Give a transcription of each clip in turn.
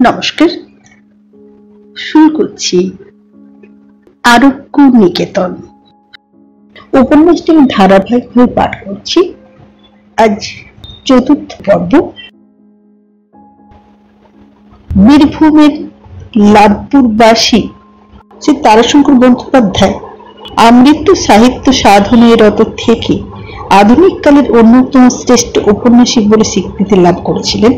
নমস্কার। শুরু করছি আরোগ্য নিকেতন উপন্যাসটি আমি ধারাবাহিকভাবে পাঠ করছি। আজ চতুর্থ পর্ব। বীরভূমের লাভপুরবাসী শ্রী তারাশঙ্কর বন্দ্যোপাধ্যায় আমৃত্যু সাহিত্য সাধনে রত থেকে আধুনিক কালের অন্যতম শ্রেষ্ঠ ঔপন্যাসিক বলে স্বীকৃতি লাভ করেছিলেন।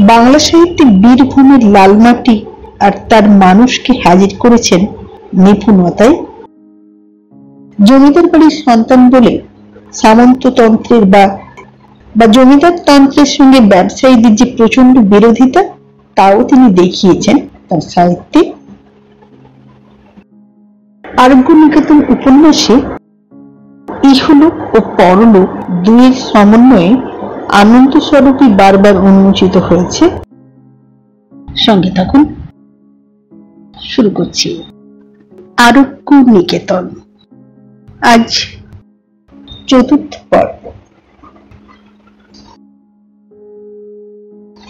বাংলা সাহিত্যে বীরভূমের লালমাটি আর তার মানুষকে হাজির করেছেন নিপুণতায় জমিদার বাড়ির সন্তান বলে সামন্ততন্ত্রের বা বা জমিদার তন্ত্রের সঙ্গে ব্যবসায়ীদের যে প্রচণ্ড বিরোধিতা, তাও তিনি দেখিয়েছেন তার সাহিত্যে। আরোগ্য নিকেতন উপন্যাসে ইহলোক ও পরলোক দুয়ের সমন্বয়ে আনন্দ স্বরূপই বারবার উন্মোচিত হয়েছে। সঙ্গে থাকুন। শুরু করছি। আরোগ্য নিকেতন। আজ চতুর্থ পর্ব।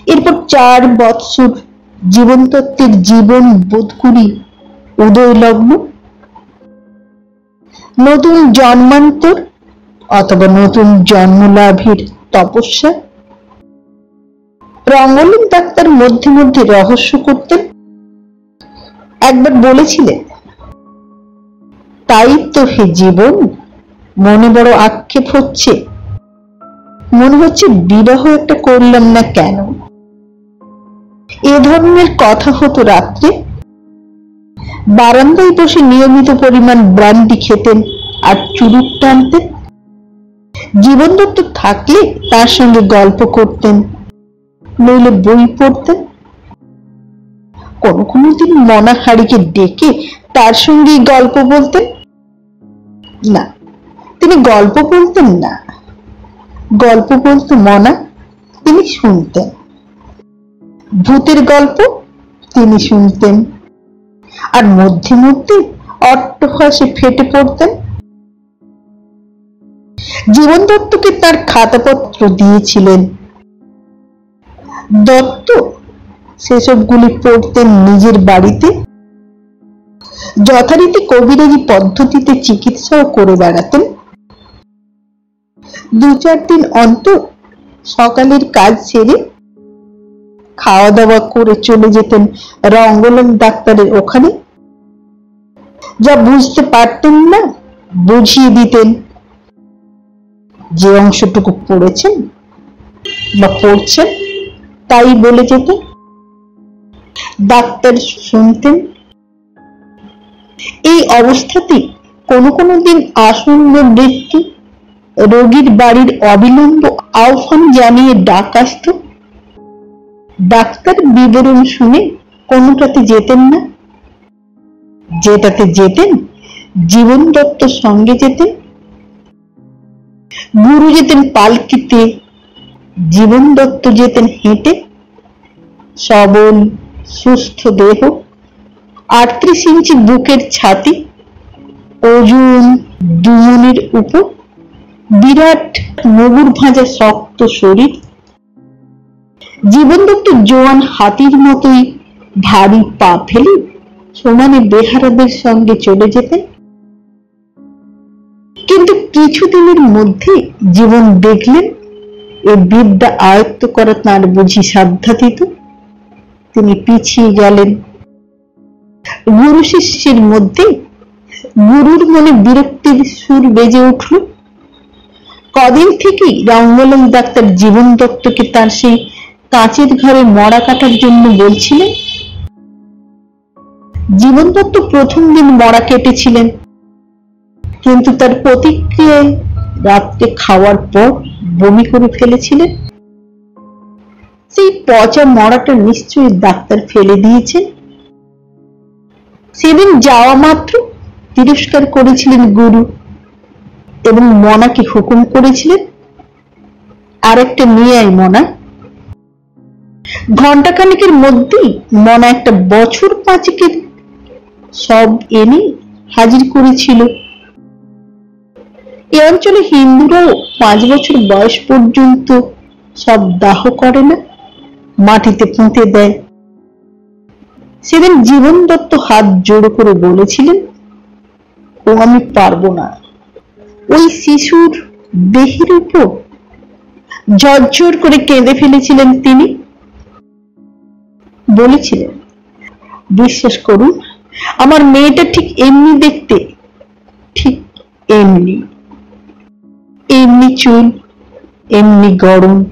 এরপর চার বৎসর জীবন তত্ত্বের জীবন বোধ করি উদয় লগ্ন নতুন জন্মান্তর অথবা নতুন জন্মলাভের তপস্যা। রঙ্গলিন ডাক্তার মধ্যে মধ্যে রহস্য করতেন। একবার বলেছিলেন, তাই তো হে জীবন, মনে বড় আক্ষেপ হচ্ছে। মনে হচ্ছে বিবাহ একটা করলাম না কেন? এ ধরনের কথা হতো রাত্রে। বারান্দায় বসে নিয়মিত পরিমাণ ব্রান্ডি খেতেন আর চুরুট টানতেন। জীবন দত্ত থাকলে তার সঙ্গে গল্প করতেন, নইলে বই পড়তেন। কোনো কোনো দিন মনা হাড়িকে ডেকে তার সঙ্গে গল্প বলতেন। না, তিনি গল্প বলতেন না। গল্প বলতে মনা, তিনি শুনতেন। ভূতের গল্প, তিনি শুনতেন। আর মধ্যে মধ্যে অট্টহাসে ফেটে পড়তেন। জীবন দত্তকে তার খাতাপত্র দিয়েছিলেন। দত্ত সেসবগুলি পড়তেন নিজের বাড়িতে, যথারীতি কবিরাজি পদ্ধতিতে চিকিৎসাও করে বেড়াতেন। দু চার দিন অন্তর সকালের কাজ সেরে খাওয়া দাওয়া করে চলে যেতেন রঙ্গলম ডাক্তারের ওখানে। যা বুঝতে পারতেন না, বুঝিয়ে দিতেন। যে অংশটুকু পড়েছেন বা পড়ছেন, তাই বলে যেতেন ডাক্তার শুনতেন। এই অবস্থাতেই কোনো কোনো দিন আসন্ন মৃত্যু রোগীর বাড়ির অবিলম্ব আহ্বান জানিয়ে ডাক আসত। ডাক্তার বিবরণ শুনে কোনোটাতে যেতেন না। যেটাতে যেতেন, জীবন দত্ত সঙ্গে যেতেন। গুরু যেতেন পালকিতে, জীবন দত্ত যেতেন হেঁটে। সবল সুস্থ দেহ, আটত্রিশ ইঞ্চি বুকের ছাতি, ওজন দুমনের উপর। বিরাট মগুর ভাঁজা শক্ত শরীর। জীবন দত্ত জোয়ান হাতির মতোই ভারী পা ফেলে সমানে বেহারাদের সঙ্গে চলে যেতেন। কিন্তু কিছুদিনের মধ্যে জীবন দেখলেন এ বিদ্যা আয়ত্ত করা তাঁর বুঝি সাধ্যাতীত। তিনি পিছিয়ে গেলেন। গুরু শিষ্যের মধ্যে গুরুর মনে বিরক্তির সুর বেজে উঠল। কদিন থেকেই রঙ্গলম ডাক্তার জীবন দত্তকে তার সেই কাঁচের ঘরে মরা কাটার জন্য বলছিলেন, জীবন দত্ত প্রথম দিন মরা কেটেছিলেন। কিন্তু তার প্রতিক্রিয়ায় রাত্রে খাওয়ার পর বমি করে ফেলেছিলেন। সেই পচা মরাটা নিশ্চয়ই ডাক্তার ফেলে দিয়েছে। সেদিন যাওয়া মাত্র তিরস্কার করেছিলেন গুরু এবং মনাকে হুকুম করেছিলেন আর একটা নিয়ে আয় মনা। ঘন্টাখানেকের মধ্যেই মনা একটা বছর পাঁচেকের সব এনে হাজির করেছিল। এ অঞ্চলে হিন্দুরাও পাঁচ বছর বয়স পর্যন্ত সব দাহ করে না, মাটিতে পুঁতে দেয়। সেদিন জীবন দত্ত হাত জোড়ো করে বলেছিলেন, ও, আমি পারব না। ওই শিশুর দেহের উপর ঝরঝর করে কেঁদে ফেলেছিলেন তিনি। বলেছিলেন, বিশ্বাস করুন, আমার মেয়েটা ঠিক এমনি দেখতে, ঠিক এমনি। এমনি চুল, এমনি গরম।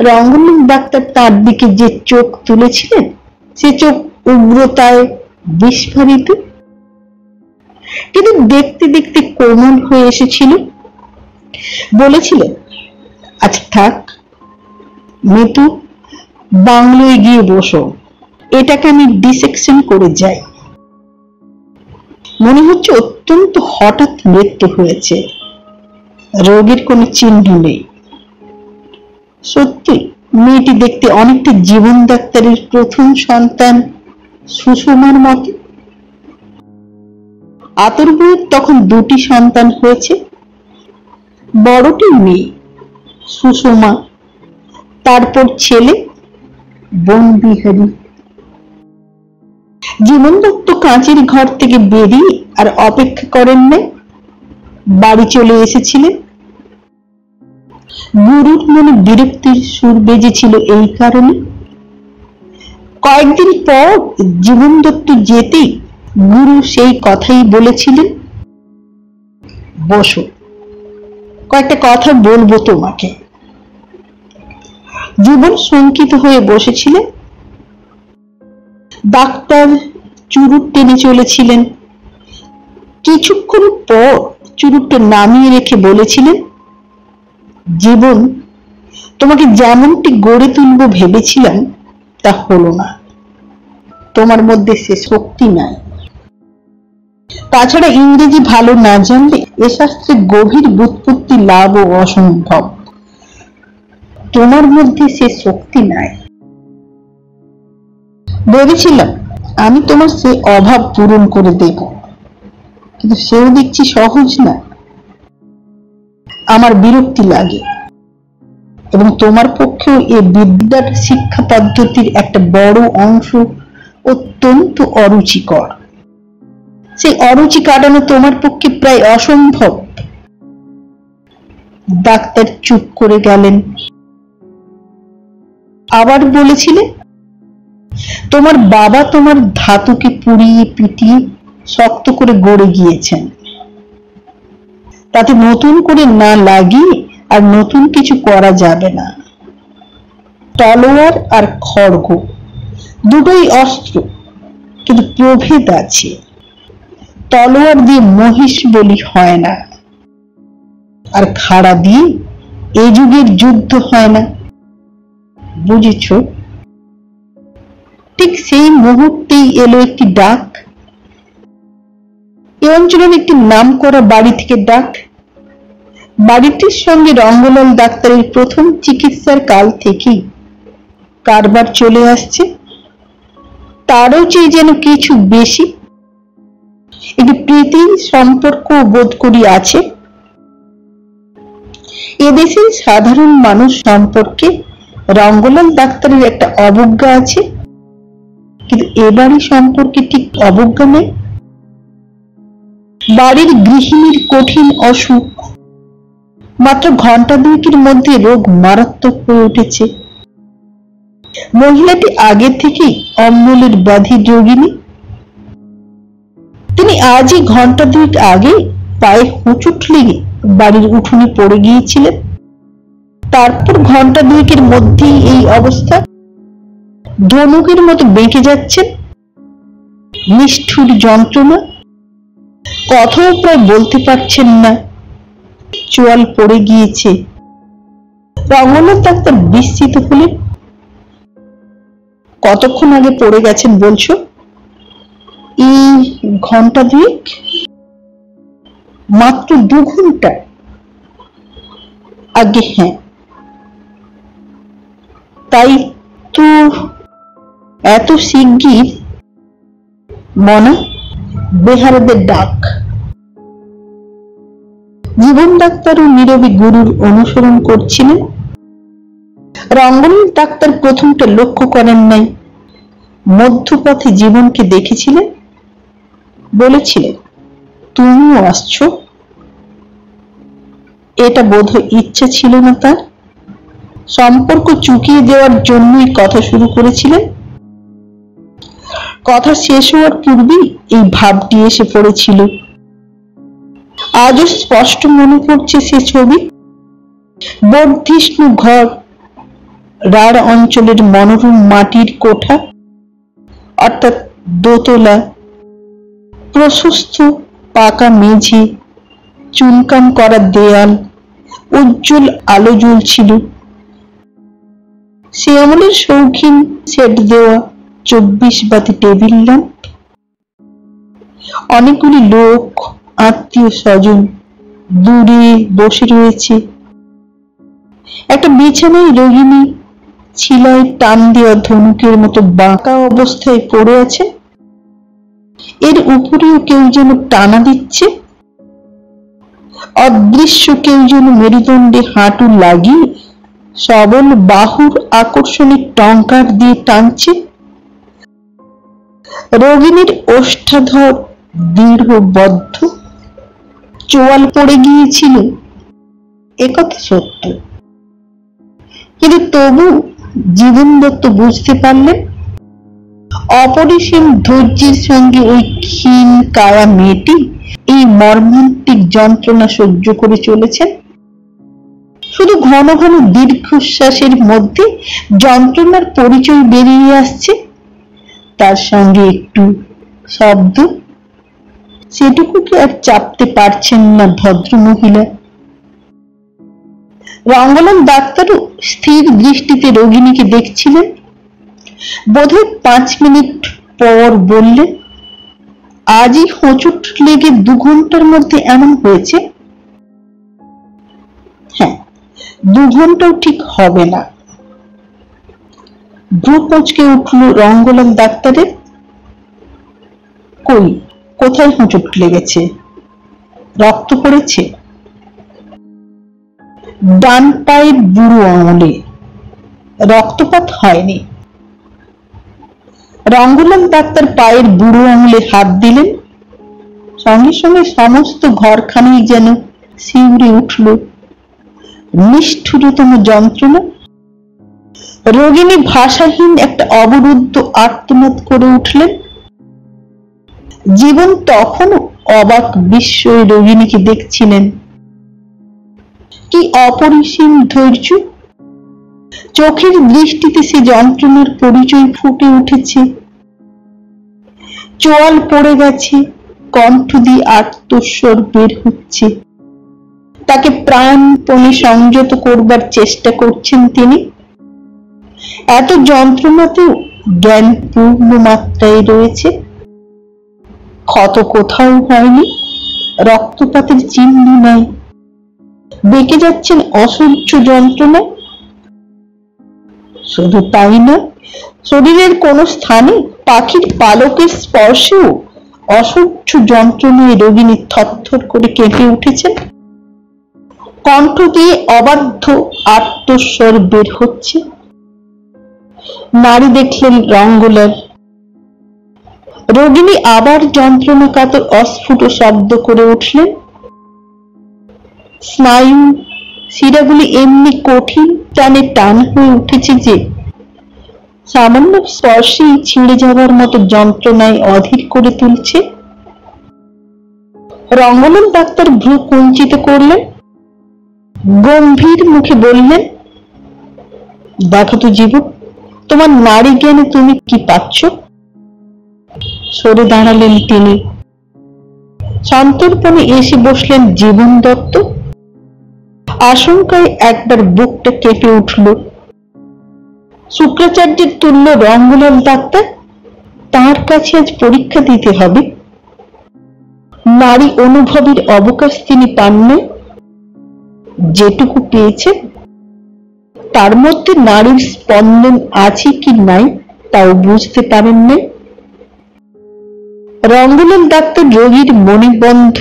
রঙ্গলিন ডাক্তার তার দিকে যে চোখ তুলেছিলেন, সে চোখ উগ্রতায় বিস্ফারিত। কিন্তু দেখতে দেখতে কোমল হয়ে এসেছিল। বলেছিলেন আচ্ছা থাক, মিতু, বাংলোয় গিয়ে বসো। এটাকে আমি ডিসেকশন করে যাই। মনে হচ্ছে অত্যন্ত হঠাৎ মৃত্যু হয়েছে। রোগের কোনো চিহ্ন নেই। সত্যি, মেয়েটি দেখতে অনেকটা জীবন ডাক্তারের প্রথম সন্তান সুষমার মতো। আতর তখন দুটি সন্তান হয়েছে। বড়টি মেয়ে, সুষমা, তারপর ছেলে, বনবিহারী। জীবন দত্ত কাঁচের ঘর থেকে বেরিয়ে আর অপেক্ষা করেন না। বাড়ি চলে এসেছিলেন। গুরুর মনে বিরক্তির সুর বেজেছিল এই কারণে। কয়েকদিন পর জীবন দত্ত যেতেই গুরু সেই কথাই বলেছিলেন, বসো, কয়েকটা কথা বলব তোমাকে। জীবন শঙ্কিত হয়ে বসেছিলেন। ডাক্তার চুরুট টেনে চলেছিলেন। কিছুক্ষণ পর চুরুটটা নামিয়ে রেখে বলেছিলেন, জীবন, তোমাকে যেমনটি গড়ে তুলব ভেবেছিলাম, তা হলো না। তোমার মধ্যে সে শক্তি নাই। তাছাড়া ইংরেজি ভালো না জানলে এ শাস্ত্রে গভীর বুৎপত্তি লাভও অসম্ভব। তোমার মধ্যে সে শক্তি নাই। ভেবেছিলাম, আমি তোমার সে অভাব পূরণ করে দেব। কিন্তু সেও দেখছি সহজ না আমার বিরক্তি লাগে। এবং তোমার পক্ষেও এই বিদ্যার শিক্ষা পদ্ধতির একটা বড় অংশ অত্যন্ত অরুচিকর। সেই অরুচি কাটানো তোমার পক্ষে প্রায় অসম্ভব। ডাক্তার চুপ করে গেলেন। আবার বলেছিলে তোমার বাবা তোমার ধাতুকে পুড়িয়ে পিটিয়ে শক্ত করে গড়ে গিয়েছেন। তাতে নতুন করে না লাগিয়ে আর নতুন কিছু করা যাবে না। তলোয়ার আর খড়গ দুটোই অস্ত্র, কিন্তু প্রভেদ আছে। তলোয়ার দিয়ে মহিষ বলি হয় না। আর খাড়া দিয়ে এ যুগের যুদ্ধ হয় না। বুঝেছ? ঠিক সেই মুহূর্তেই এলো একটি ডাক। এ অঞ্চলের একটি নাম করা বাড়ি থেকে ডাক। বাড়িটির সঙ্গে রঙ্গলাল ডাক্তারের প্রথম চিকিৎসার কাল থেকেই কারবার চলে আসছে। তারও চেয়ে যেন কিছু বেশি। একটি প্রীতির সম্পর্ক বোধ করি আছে। এদেশের সাধারণ মানুষ সম্পর্কে রঙ্গলাল ডাক্তারের একটা অবজ্ঞা আছে। কিন্তু এবারই সম্পর্কে ঠিক অবজ্ঞা নেই। বাড়ির গৃহিণীর কঠিন অসুখ। মাত্র ঘণ্টা দুয়েকের মধ্যে রোগ মারাত্মক হয়ে উঠেছে। মহিলাটি আগে থেকেই অম্বলের ব্যাধি যোগিনী। তিনি আজই ঘণ্টা দুয়েক আগে পায়ে হুঁচুট লেগে বাড়ির উঠোনে পড়ে গিয়েছিলেন। তারপর ঘণ্টা দুয়েকের মধ্যেই এই অবস্থা। ধনুকের মতো বেঁকে যাচ্ছেন। নিষ্ঠুর যন্ত্রণা। কথাও প্রায় বলতে পারছেন না। চোয়াল পড়ে গিয়েছে। রঙ্গনাথ ডাক্তার বিস্মিত হলেন। কতক্ষণ আগে পড়ে গেছেন বলছো? এই ঘণ্টা দুয়েক? মাত্র দু ঘণ্টা। আগে হ্যাঁ। তাই তো এত শিগগির। মনা? বেহারাদের ডাক। জীবন ডাক্তারও নীরবে গুরুর অনুসরণ করছিলেন। রঙ্গনীর ডাক্তার প্রথমটা লক্ষ্য করেন নাই। মধ্যপথে জীবনকে দেখেছিলেন। বলেছিলেন, তুমিও আসছো? এটা বোধ ইচ্ছা ছিল না তার। সম্পর্ক চুকিয়ে দেওয়ার জন্যই কথা শুরু করেছিলেন। কথা শেষ হওয়ার পূর্বেই এই ভাবটি এসে পড়েছিল। আজও স্পষ্ট মনে পড়ছে সে ছবি। বর্ধিষ্ণু ঘর রাঢ় অঞ্চলের মনোরম মাটির কোঠা, অর্থাৎ দোতলা, প্রশস্ত পাকা মেঝে চুনকাম করা দেয়াল, উজ্জ্বল আলো জ্বলছিল। সে আমলের শৌখিন সেট দেওয়া চব্বিশ বাতি টেবিল ল্যাম্প। অনেকগুলি লোক, আত্মীয় স্বজন দূরে বসে রয়েছে। একটা বিছানায় রোগিনী ছিলায় টান দেওয়া ধনুকের মতো বাঁকা অবস্থায় পড়ে আছে। এর উপরেও কেউ যেন টানা দিচ্ছে। অদৃশ্য কেউ যেন মেরুদণ্ডে হাঁটু লাগিয়ে সবল বাহুর আকর্ষণী টঙ্কার দিয়ে টানছে। রোগিনীর ওষ্ঠাধর দৃঢ়বদ্ধ চোয়াল পড়ে গিয়েছিল। একথা সত্য। কিন্তু তবু জীবন দত্ত বুঝতে পারলেন, অপরিসীম ধৈর্যের সঙ্গে ওই ক্ষীণ কায়া মেয়েটি এই মর্মান্তিক যন্ত্রণা সহ্য করে চলেছেন। শুধু ঘন ঘন দীর্ঘশ্বাসের মধ্যে যন্ত্রণার পরিচয় বেরিয়ে আসছে। তার সঙ্গে একটু শব্দ। সেটুকুকে আর চাপতে পারছেন না ভদ্র মহিলা রঙ্গলাম ডাক্তারও স্থির দৃষ্টিতে রোগিণীকে দেখছিলেন। বোধহয় পাঁচ মিনিট পর বললেন, আজই হোঁচট লেগে দু ঘণ্টার মধ্যে এমন হয়েছে? হ্যাঁ দু ঘন্টাও ঠিক হবে না। ভ্রু পচকে উঠল রঙ্গলাম ডাক্তারের? কই, কোথায় হোঁচট লেগেছে? রক্ত পড়েছে? ডান পায়ের বুড়ো আঙুলে রক্তপাত হয়নি। রঙ্গলাল ডাক্তার পায়ের বুড়ো আঙুলে হাত দিলেন। সঙ্গে সঙ্গে সমস্ত ঘরখানেই যেন শিউরে উঠল। নিষ্ঠুরতম যন্ত্রণা রোগিনী ভাষাহীন একটা অবরুদ্ধ আত্মনাদ করে উঠলেন। জীবন তখনও অবাক বিস্ময় রোগিণীকে দেখছিলেন। কি অপরিসীম ধৈর্য! চোখের দৃষ্টিতে সে যন্ত্রণার পরিচয় ফুটে উঠেছে। চোয়াল পড়ে গেছে, কণ্ঠ দিয়ে আত্মস্বর বের হচ্ছে। তাকে প্রাণপণে সংযত করবার চেষ্টা করছেন তিনি। এত যন্ত্রণাতেও জ্ঞান পূর্ণ মাত্রায় রয়েছে? ক্ষত কোথাও হয়নি, রক্তপাতের চিহ্ন নাই। বেঁকে যাচ্ছেন অসহ্য যন্ত্রণা। শুধু তাই না, শরীরের কোন স্থানে পাখির পালকের স্পর্শেও অসহ্য যন্ত্রণায় রোগিনী থরথর করে কেঁপে উঠেছেন। কণ্ঠ দিয়ে অবাধ্য আত্মস্বর বের হচ্ছে। নারী দেখলেন রঙ্গলার। রোগিনী আবার যন্ত্রণা কাতর অস্ফুট শব্দ করে উঠলেন। স্নায়ু শিরাগুলি এমনি কঠিন, টানে টান হয়ে উঠেছে যে, সামান্য স্পর্শেই ছিঁড়ে যাওয়ার মতো যন্ত্রণায় অধীর করে তুলছে। রঙ্গলন ডাক্তার ভ্রু কুঞ্চিত করলেন। গম্ভীর মুখে বললেন, দেখো তো জীবন তোমার নারী জ্ঞানে তুমি কি পাচ্ছ? সরে দাঁড়ালেন তিনি। সন্তর্পণে এসে বসলেন জীবন দত্ত। আশঙ্কায় একবার বুকটা কেঁপে উঠল। শুক্রাচার্যের তুল্য রঙ্গলাল ডাক্তার, তার কাছে আজ পরীক্ষা দিতে হবে। নারী অনুভবের অবকাশ তিনি পান না যেটুকু পেয়েছেন তার মধ্যে নারীর স্পন্দন আছে কি নাই, তাও বুঝতে পারেন না? রঙ্গলাল ডাক্তার রোগীর মনে বন্ধ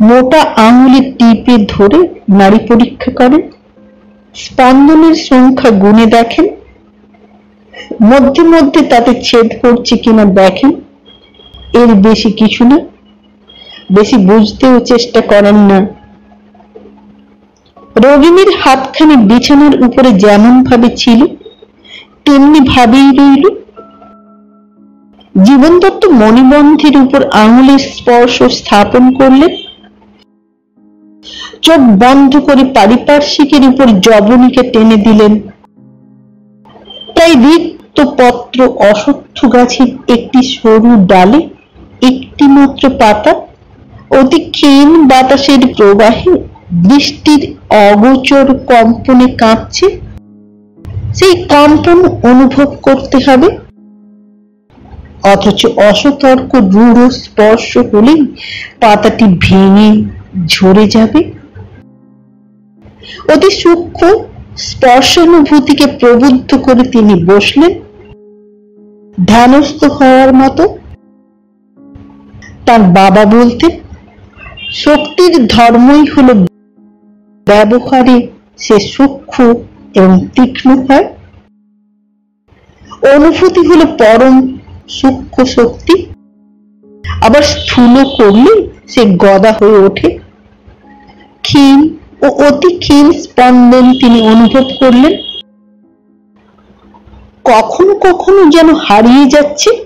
মোটা আঙুলে টিপে ধরে নারী পরীক্ষা করেন। স্পন্দনের সংখ্যা গুণে দেখেন। মধ্যে মধ্যে তাতে ছেদ পড়ছে কিনা দেখেন। এর বেশি কিছু না। বেশি বুঝতেও চেষ্টা করেন না। রোগিনীর হাতখানি বিছানার উপরে যেমন ভাবে ছিল তেমনি ভাবেই রইল। জীবন দত্ত মণিবন্ধের উপর আঙুলের স্পর্শ স্থাপন করলেন। চোখ বন্ধ করে পারিপার্শ্বিকের উপর জবনীকে টেনে দিলেন। তাই রিক্ত পত্র অসত্য গাছের একটি সরু ডালে একটি মাত্র পাতা, অতি ক্ষীণ বাতাসের প্রবাহে বৃষ্টির অগোচর কম্পনে কাঁপছে। সেই কম্পন অনুভব করতে হবে। অথচ অসতর্ক রূঢ় স্পর্শ হলেই পাতাটি ভেঙে ঝরে যাবে। অতি সূক্ষ্ম স্পর্শানুভূতিকে প্রবুদ্ধ করে তিনি বসলেন। ধ্যানস্থ হওয়ার মতো। তার বাবা বলতেন, শক্তির ধর্মই হল ব্যবহারে সে সূক্ষ্ম এবং তীক্ষ্ণ হয়। অনুভূতি হল পরম সূক্ষ্ম শক্তি। আবার স্থূল করলে সে গদা হয়ে ওঠে। ক্ষীণ ও অতি ক্ষীণ স্পন্দন তিনি অনুভব করলেন। কখনো কখনো যেন হারিয়ে যাচ্ছে।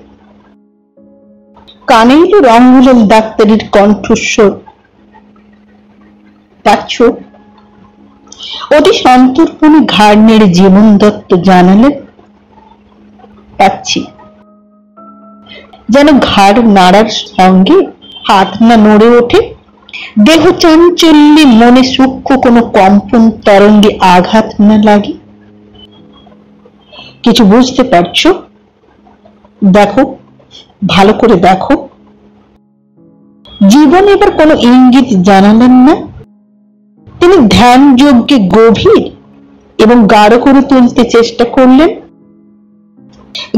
কানে এলো রঙ্গলাল ডাক্তারের কণ্ঠস্বর। পাচ্ছ অতি সন্তর্পণে ঘাড় নেড়ে জীবন দত্ত জানালেন পাচ্ছি। যেন ঘাড় নাড়ার সঙ্গে হাত না নড়ে ওঠে। দেহ চাঞ্চল্যে মনে সূক্ষ্ম কোনো কম্পন তরঙ্গে আঘাত না লাগে। কিছু বুঝতে পারছ? দেখো, ভালো করে দেখো। জীবন এবার কোনো ইঙ্গিত জানালেন না। তিনি ধ্যান যজ্ঞে গভীর এবং গাঢ় করে তুলতে চেষ্টা করলেন।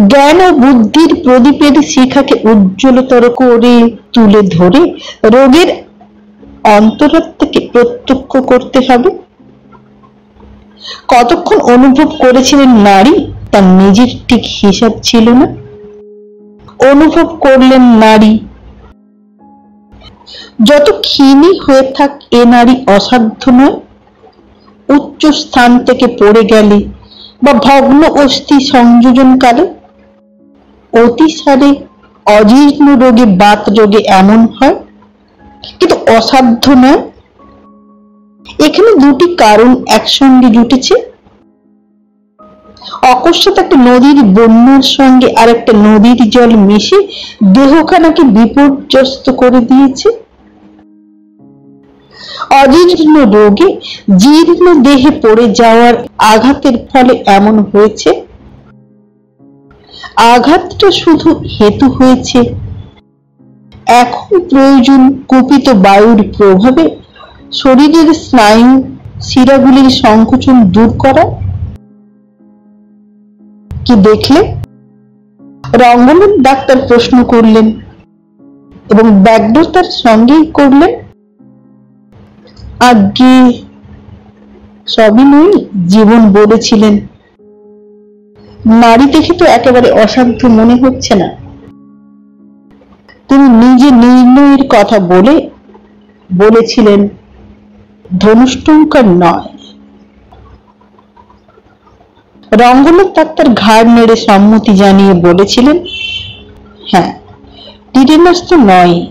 জ্ঞান ও বুদ্ধির প্রদীপের শিখাকে উজ্জ্বলতর করে তুলে ধরে রোগের অন্তরাত্মাকে প্রত্যক্ষ করতে হবে। কতক্ষণ অনুভব করেছিলেন নারী, তার নিজের ঠিক হিসাব ছিল না। অনুভব করলেন নারী যত ক্ষীণই হয়ে থাক এ নারী অসাধ্য নয়। উচ্চ স্থান থেকে পড়ে গেলে বা ভগ্ন অস্থি সংযোজনকালে অতিসারে অজীর্ণ রোগে বাত রোগে এমন হয়, কিন্তু অসাধ্য নয়। এখানে দুটি কারণ একসঙ্গে জুটেছে। অকস্মাৎ একটা নদীর বন্যার সঙ্গে আর একটা নদীর জল মিশে দেহখানাকে বিপর্যস্ত করে দিয়েছে? অজীর্ণ রোগে জীর্ণ দেহে পড়ে যাওয়ার আঘাতের ফলে এমন হয়েছে? আঘাতটা শুধু হেতু হয়েছে। এখন প্রয়োজন কুপিত বায়ুর প্রভাবে শরীরের স্নায়ু শিরাগুলির সংকোচন দূর করা কি দেখলে? রঙ্গনের ডাক্তার প্রশ্ন করলেন। এবং ব্যগ্রতার সঙ্গেই করলেন। আগে সবই নই জীবন বলেছিলেন। নারী দেখে তো একেবারে অসাধ্য মনে হচ্ছে না। তিনি নিজে নির্ণয়ের কথা বলে, বলেছিলেন, ধনুষ্টঙ্কার নয়। রঙ্গনাথ ডাক্তার ঘাড় নেড়ে সম্মতি জানিয়ে বলেছিলেন হ্যাঁ টিটেনাস তো নয়।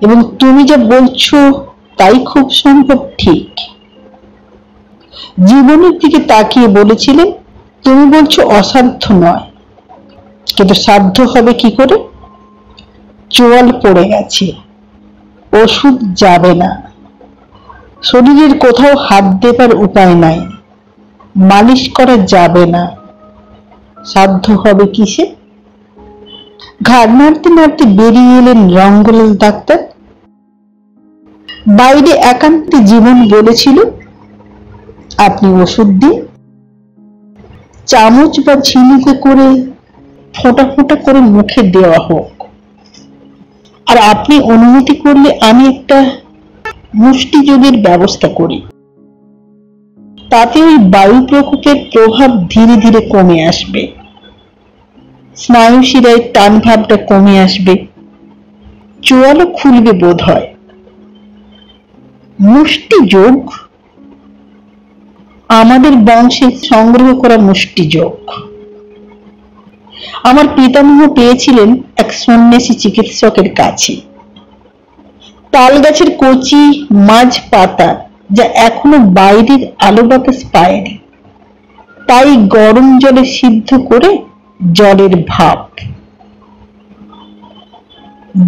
এবং তুমি যা বলছো তাই খুব সম্ভব ঠিক। জীবনের দিকে তাকিয়ে বলেছিলেন, তুমি বলছো অসাধ্য নয়। কিন্তু সাধ্য হবে কি করে? চোয়াল পড়ে গেছে, ওষুধ যাবে না। শরীরের কোথাও হাত দেবার উপায় নাই। মালিশ করা যাবে না। সাধ্য হবে কিসে? ঘাড় নাড়তে নাড়তে বেরিয়ে এলেন রঙ্গলাল ডাক্তার। বাইরে একান্তে জীবন বলেছিল, আপনি ওষুধ দিন। চামচ বা ঝিনুকে করে ফোঁটা ফোঁটা করে মুখে দেওয়া হোক। আর আপনি অনুমতি করলে আমি একটা মুষ্টিযোগের ব্যবস্থা করি। তাতে ওই বায়ু প্রকোপের প্রভাব ধীরে ধীরে কমে আসবে। স্নায়ু শিরায় টান ভাবটা কমে আসবে। চোয়ালও খুলবে বোধ হয় মুষ্টি যোগ। আমাদের বংশে সংগ্রহ করা মুষ্টি যোগ। আমার পিতামহ পেয়েছিলেন এক সন্ন্যাসী চিকিৎসকের কাছে। তাল গাছের কচি মাঝ পাতা যা এখনও বাইরের আলো বাতাস পায়নি। তাই গরম জলে সিদ্ধ করে জলের ভাব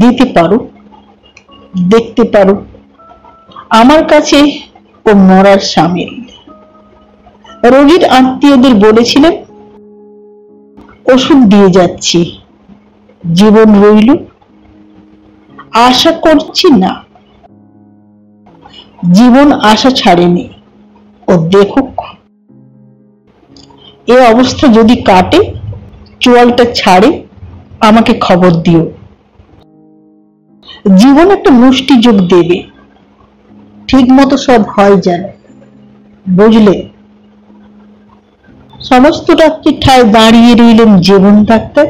দিতে পারো, দেখতে পারো, আমার কাছে ও মরার সামিল। রোগীর আত্মীয়দের বলেছিলেন, ওষুধ দিয়ে যাচ্ছি, জীবন রইল। আশা করছি না। জীবন আশা ছাড়েনি। ও দেখুক। এ অবস্থা যদি কাটে, চোয়ালটা ছাড়ে, আমাকে খবর দিও। জীবন একটা মুষ্টি যোগ দেবে। ঠিক মতো সব হয় যেন। বুঝলে? সমস্ত রাত্রি ঠায় দাঁড়িয়ে রইলেন জীবন ডাক্তার।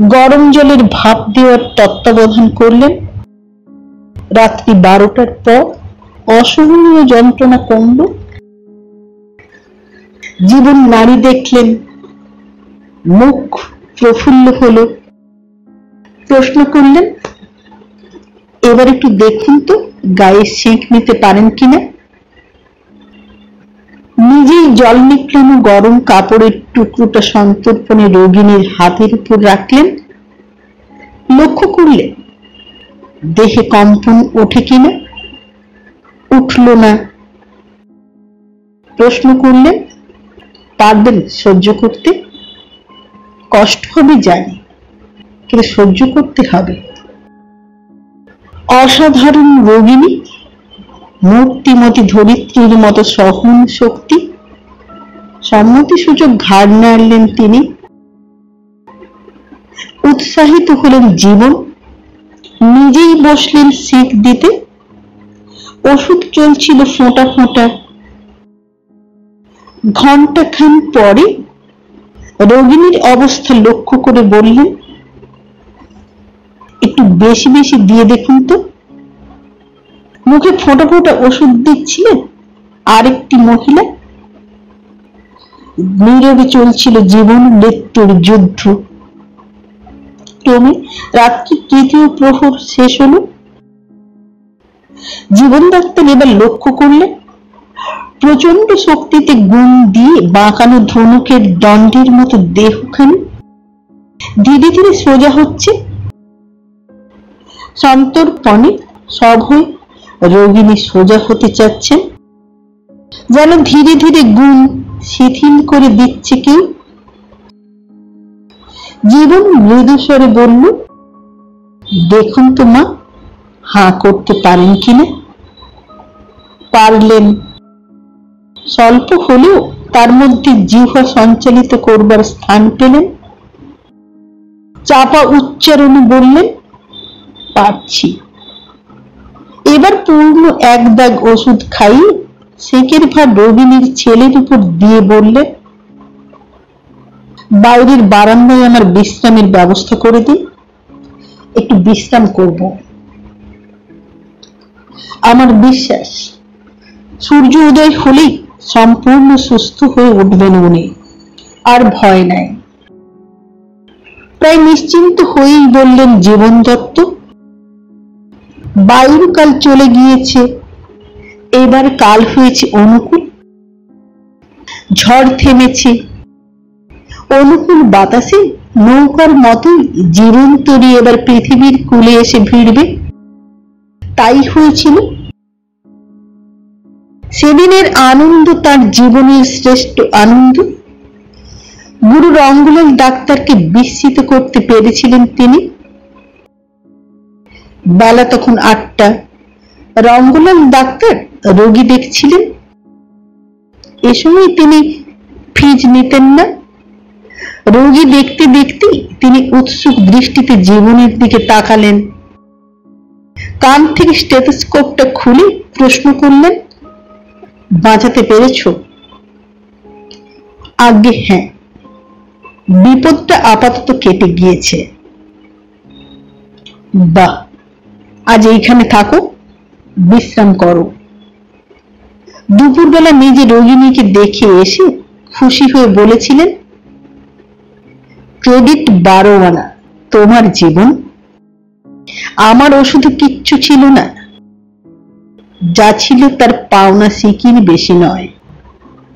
গরম জলের ভাপ দেওয়ার তত্ত্বাবধান করলেন। রাত্রি বারোটার পর অসহনীয় যন্ত্রণা কমল। জীবন নারী দেখলেন, মুখ প্রফুল্ল হলো। প্রশ্ন করলেন, এবার একটু দেখুন তো, গায়ে সেঁক নিতে পারেন কিনা? নিজেই জল নিকলানো গরম কাপড়ের টুকরোটা সন্তর্পণে রোগিনীর হাতের উপর রাখলেন। লক্ষ্য করলেন দেহে কম্পন ওঠে কিনা? উঠল না। প্রশ্ন করলেন, পারবেন সহ্য করতে? কষ্ট হবে জানি, কিন্তু সহ্য করতে হবে। অসাধারণ রোগিনী মূর্তিমতি ধরিত্রীর মতো সহন শক্তি। সম্মতি সূচক ঘাড় নাড়লেন তিনি। উৎসাহিত হলেন জীবন। নিজেই বসলেন সেঁক দিতে। ওষুধ চলছিল ফোঁটা ফোঁটা। ঘণ্টা খান পরে রোগিণীর অবস্থা লক্ষ্য করে বললেন, একটু বেশি বেশি দিয়ে দেখুন তো। মুখে ফোটা ফোটা ওষুধ দিচ্ছিলেন আরেকটি মহিলা। নীরবে চলছিল জীবন মৃত্যুর যুদ্ধ। ক্রমে রাত্রি তৃতীয় প্রহর শেষ হলো। জীবন ডাক্তার এবার লক্ষ্য করলেন প্রচণ্ড শক্তিতে গুণ দিয়ে বাঁকানো ধনুকের দণ্ডের মতো দেহখানি ধীরে ধীরে সোজা হচ্ছে। সন্তর্পণে সভয় রোগিনী সোজা হতে চাচ্ছেন। যেন ধীরে ধীরে গুণ শিথিল করে দিচ্ছে কেউ। জীবন মৃদু স্বরে বলল, দেখুন তো মা, হাঁ করতে পারেন কিনা পারলেন। স্বল্প হলেও তার মধ্যে জিহ্বা সঞ্চালিত করবার স্থান পেলেন? চাপা উচ্চারণে বললেন, পারছি। এবার পূর্ণ এক দাগ ওষুধ খাইয়ে সেকের ভার রোগিনীর ছেলের উপর দিয়ে বললেন বাইরের বারান্দায় আমার বিশ্রামের ব্যবস্থা করে দিন একটু বিশ্রাম করব। আমার বিশ্বাস, সূর্য উদয় হলেই সম্পূর্ণ সুস্থ হয়ে উঠবেন উনি। আর ভয় নাই। প্রায় নিশ্চিন্ত হয়েই বললেন, জীবন দত্ত বায়ুর কাল চলে গিয়েছে। এবার কাল হয়েছে অনুকূল। ঝড় থেমেছে। অনুকূল বাতাসে নৌকার মতোই জীবন তরি এবার পৃথিবীর কুলে এসে ভিড়বে। তাই হয়েছিল। সেদিনের আনন্দ তার জীবনের শ্রেষ্ঠ আনন্দ। গুরু রঙ্গলাল ডাক্তারকে বিস্মিত করতে পেরেছিলেন তিনি। বেলা তখন আটটা। রঙ্গলাল ডাক্তার রোগী দেখছিলেন। এ সময় তিনি ফিজ নিতেন না। রোগী দেখতে দেখতে তিনি উৎসুক দৃষ্টিতে জীবনের দিকে তাকালেন। কান থেকে স্টেথোস্কোপটা খুলে প্রশ্ন করলেন, বাঁচাতে পেরেছ? আগে হ্যাঁ। বিপদটা আপাতত কেটে গিয়েছে। বাহ! আজ এইখানে থাকো, বিশ্রাম করো। দুপুরবেলা নিজে রোগিণীকে দেখে এসে খুশি হয়ে বলেছিলেন ক্রেডিট বারো আনা তোমার জীবন? আমার ওষুধে কিচ্ছু ছিল না। যা ছিল তার পাওনা সিকির বেশি নয়।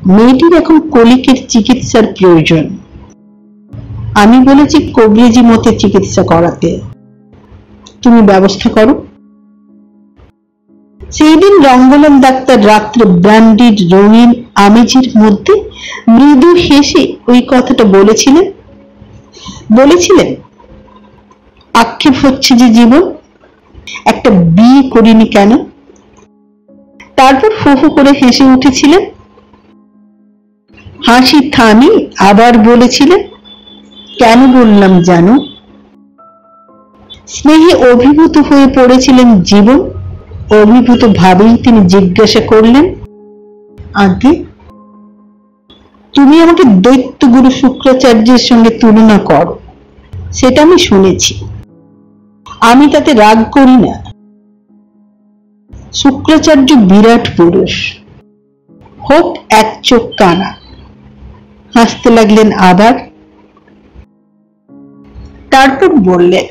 মেয়েটির এখন কলিকের চিকিৎসার প্রয়োজন। আমি বলেছি, কবিরাজি মতে চিকিৎসা করাতে। তুমি ব্যবস্থা করো। সেই দিন রঙ্গলাল ডাক্তার রাত্রে ব্র্যান্ডিড রঙিন আমেজের মধ্যে মৃদু হেসে ওই কথাটা বলেছিলেন। বলেছিলেন, আক্ষেপ হচ্ছে যে জীবন, একটা বিয়ে করিনি কেন? তারপর ফোফো করে হেসে উঠেছিলেন, হাসি থামি আবার বলেছিলেন, কেন বললাম জানো? স্নেহে অভিভূত হয়ে পড়েছিলেন জীবন, অভিভূত ভাবেই তিনি জিজ্ঞাসা করলেন, আগে তুমি আমাকে দৈত্য গুরু শুক্রাচার্যের সঙ্গে তুলনা করো। সেটা আমি শুনেছি। আমি তাতে রাগ করি না। শুক্রাচার্য বিরাট পুরুষ। হোক এক চোখ কানা। হাসতে লাগলেন আবার। তারপর বললেন,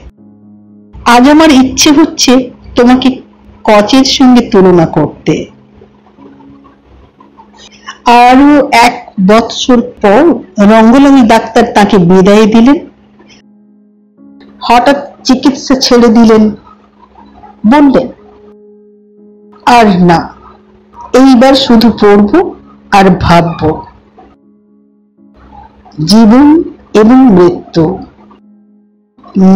আজ আমার ইচ্ছে হচ্ছে তোমাকে কচের সঙ্গে তুলনা করতে। আরও এক বৎসর পর রঙ্গলামী ডাক্তার তাকে বিদায় দিলেন। হঠাৎ চিকিৎসা ছেড়ে দিলেন। বললেন, আর না, এইবার শুধু পড়ব আর ভাবব। জীবন এবং মৃত্যু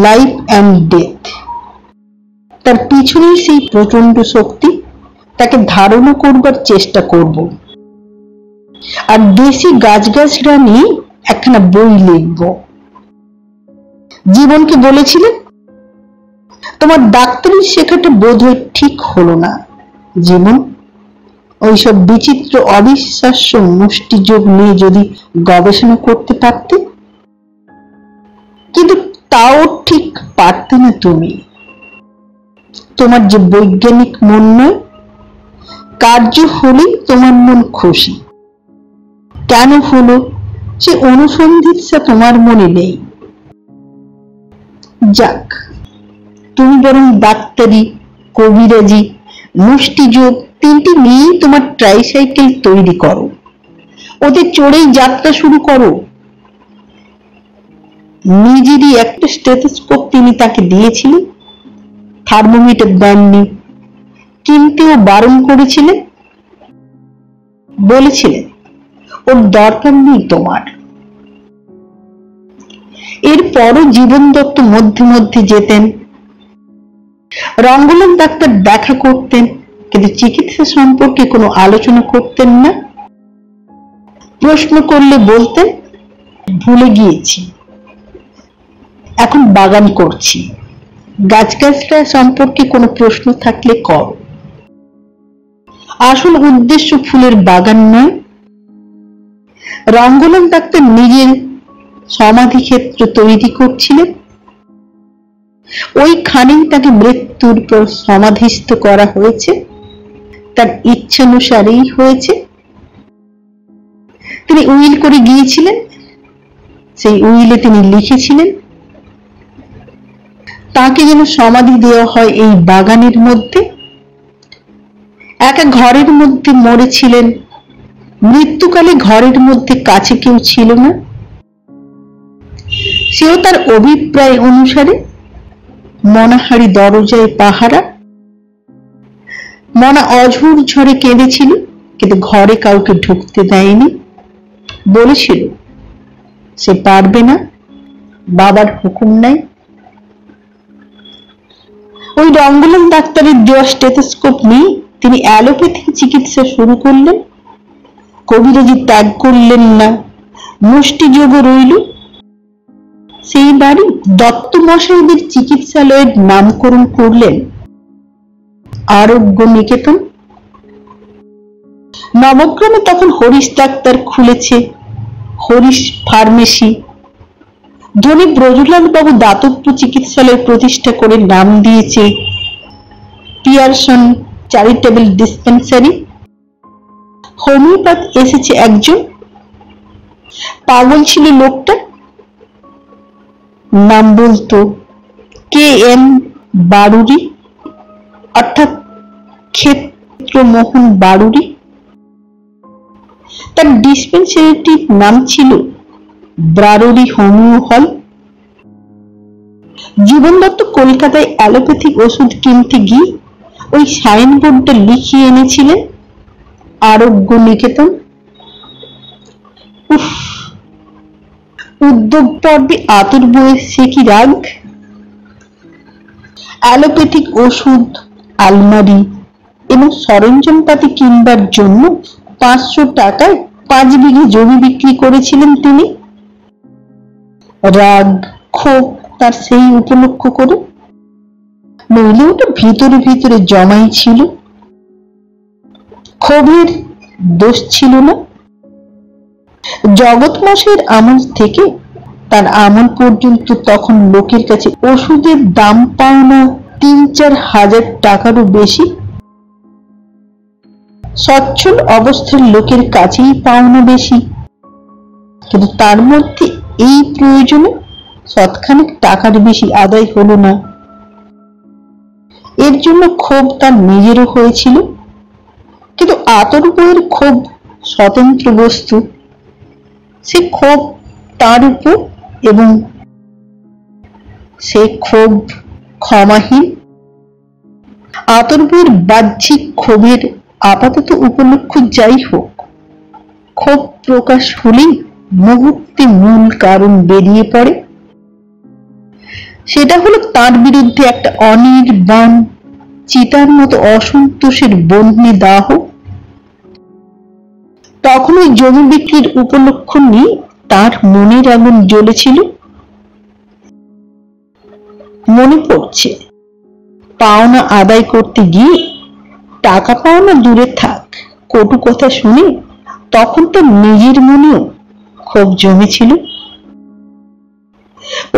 লাইফ অ্যান্ড ডেথ তার পিছনেই সেই প্রচণ্ড শক্তি তাকে ধারণা করবার চেষ্টা করব। আর দেশি গাছগাছরা নিয়ে একখানা বই লিখব। জীবনকে বলেছিলেন তোমার ডাক্তারি শেখাটা বোধহয় ঠিক হলো না। জীবন? ওইসব বিচিত্র অবিশ্বাস্য মুষ্টিযোগ নিয়ে যদি গবেষণা করতে পারতে? কিন্তু তাও ঠিক পারতে না তুমি। তোমার যে বৈজ্ঞানিক মন নয়, কার্য হলেই তোমার মন খুশি। কেন হলো? সে অনুসন্ধিৎসা তোমার মনে নেই। যাক, তুমি বরং ডাক্তারি কবিরাজি, মুষ্টিযোগ তিনটি নিয়েই তোমার ট্রাইসাইকেল তৈরি করো। ওতে চড়েই যাত্রা শুরু করো। নিজেরই একটা স্টেথোস্কোপ তিনি তাকে দিয়েছিলেন থার্মোমিটার দেননি। কিনতেও বারণ করেছিলেন। বলেছিলেন, ওর দরকার নেই তোমার। এরপরও জীবন দত্ত মধ্যে মধ্যে যেতেন। রঙ্গলম ডাক্তার দেখা করতেন, কিন্তু চিকিৎসা সম্পর্কে কোনো আলোচনা করতেন না। প্রশ্ন করলে বলতেন, ভুলে গিয়েছি। এখন বাগান করছি। গাছগাছরা সম্পর্কে কোনো প্রশ্ন থাকলে কর। আসল উদ্দেশ্য ফুলের বাগান নয়। রঙ্গলম ডাক্তার নিজের সমাধি ক্ষেত্র তৈরি করছিলেন। ওইখানেই তাকে মৃত্যুর পর সমাধিস্থ করা হয়েছে। তার ইচ্ছানুসারেই হয়েছে। তিনি উইল করে গিয়েছিলেন। সেই উইলে তিনি লিখেছিলেন, তাকে যেন সমাধি দেওয়া হয় এই বাগানের মধ্যে। একা ঘরের মধ্যে মরেছিলেন। মৃত্যুকালে ঘরের মধ্যে কাছে কেউ ছিল না। সেও তার অভিপ্রায় অনুসারে মনাহারি দরজায় পাহারা, মনা অঝোর ঝড়ে কেঁদেছিল, কিন্তু ঘরে কাউকে ঢুকতে দেয়নি। বলেছিল, সে পারবে না, বাবার হুকুম নাই ওই রঙ্গলম ডাক্তারের দেওয়া স্টেথোস্কোপ নিয়ে তিনি অ্যালোপ্যাথিক চিকিৎসা শুরু করলেন। কবিরাজি ত্যাগ করলেন না। মুষ্টিযোগও রইল। সেই বাড়ি দত্ত মশাইদের চিকিৎসালয়ের নামকরণ করলেন আরোগ্য নিকেতন নবগ্রামে তখন হরিশ ডাক্তার খুলেছে, হরিশ ফার্মেসি। ধনী ব্রজলাল বাবু দাতব্য চিকিৎসালয় প্রতিষ্ঠা করে নাম দিয়েছে পিয়ারসন চ্যারিটেবল ডিসপেন্সারি। হোমিওপ্যাথ এসেছে একজন। পাগল ছিল লোকটা নাম বলতো কে এম বারুরি, অর্থাৎ ক্ষেত্রমোহন বারুরি। তার ডিসপেন্সারিটির নাম ছিল ব্রারুরি হোমিও হল। জীবন দত্ত কলকাতায় অ্যালোপ্যাথিক ওষুধ কিনতে গিয়ে ওই সাইনবোর্ডটা লিখিয়ে এনেছিলেন আরোগ্য নিকেতন উফ উদ্যোগ পর্বে আতর বইয়ের সে কি রাগ? অ্যালোপ্যাথিক ওষুধ, আলমারি এবং সরঞ্জামপাতি কিনবার জন্য পাঁচশো টাকায় পাঁচ বিঘে জমি বিক্রি করেছিলেন তিনি। রাগ, ক্ষোভ তার সেই উপলক্ষ করে। নইলে ওটা ভিতরে ভিতরে জমাই ছিল। ক্ষোভের দোষ ছিল না। জগৎ মশাইয়ের আমল থেকে তার আমল পর্যন্ত তখন লোকের কাছে ওষুধের দাম পাওনা তিন চার হাজার টাকারও বেশি। সচ্ছল অবস্থার লোকের কাছেই পাওনা বেশি। কিন্তু তার মধ্যে এই প্রয়োজনে শতখানেক টাকার বেশি আদায় হলো না। এর জন্য ক্ষোভ তার নিজেরও হয়েছিল। কিন্তু আতর বইয়ের ক্ষোভ স্বতন্ত্র বস্তু। সে ক্ষোভ তার উপর এবং সে ক্ষোভ ক্ষমাহীন। আতর বইয়ের বাহ্যিক ক্ষোভের আপাতত উপলক্ষ যাই হোক, ক্ষোভ প্রকাশ হলেই মুহূর্তে মূল কারণ বেরিয়ে পড়ে। সেটা হলো তার বিরুদ্ধে একটা অনির্বাণ, চিতার মতো অসন্তোষের বন্যে দাহ। তখন ওই জমি বিক্রির উপলক্ষ নিয়ে তার মনের আগুন জ্বলেছিল। মনে পড়ছে, পাওনা আদায় করতে গিয়ে টাকা পাওনা দূরে থাক, কটু কথা শুনে তখন তো নিজের মনেও ক্ষোভ জমেছিল।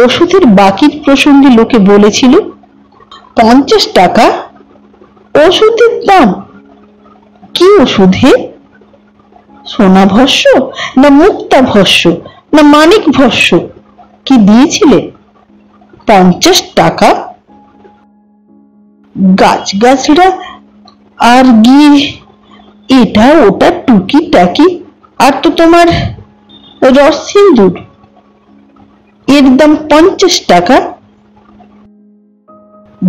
ওষুধের বাকির প্রসঙ্গে লোকে বলেছিল, পঞ্চাশ টাকা, ওষুধের দাম, কি ওষুধে সোনা ভস্য না মুক্তা ভস্য না মানিক ভস্য কি দিয়েছিলে? পঞ্চাশ টাকা। গাছ গাছরা আর গিয়ে এটা ওটা টুকি টাকি আর তো তোমার রস সিন্দুর। এর দাম পঞ্চাশ টাকা।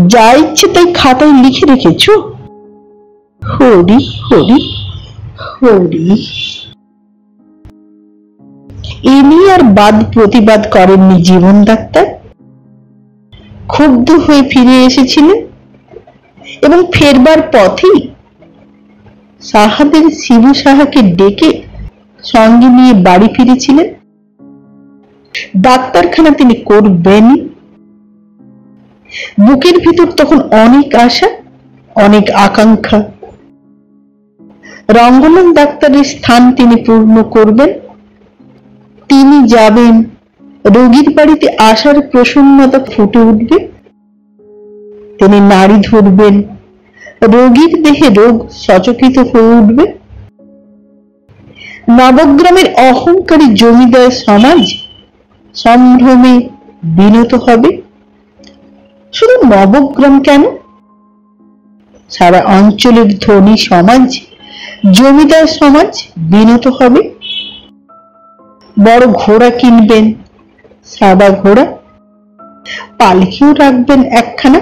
যা ইচ্ছে তাই খাতায় লিখে রেখেছ। হরি হরি। হরি। নিয়ে আর বাদ প্রতিবাদ করেননি জীবন ডাক্তার। ক্ষুব্ধ হয়ে ফিরে এসেছিলেন এবং ফেরবার পথেই সাহাদের শিবু সাহাকে ডেকে সঙ্গে নিয়ে বাড়ি ফিরেছিলেন। ডাক্তারখানা তিনি করবেনই। বুকের ভিতর তখন অনেক আশা, অনেক আকাঙ্ক্ষা। রঙ্গনাথ ডাক্তারের স্থান তিনি পূর্ণ করবেন। তিনি যাবেন রোগীর বাড়িতে আসার প্রসন্নতা ফুটে উঠবে। তিনি নারী ধরবেন। রোগীর দেহে রোগ সচকিত হয়ে উঠবে। নবগ্রামের অহংকারী জমিদার সমাজ সম্ভ্রমে বিনত হবে। শুধু নবগ্রাম কেন? সারা অঞ্চলের ধনী সমাজ জমিদার সমাজ বিনত হবে। বড় ঘোড়া কিনবেন, সাদা ঘোড়া, পালকিও রাখবেন একখানা।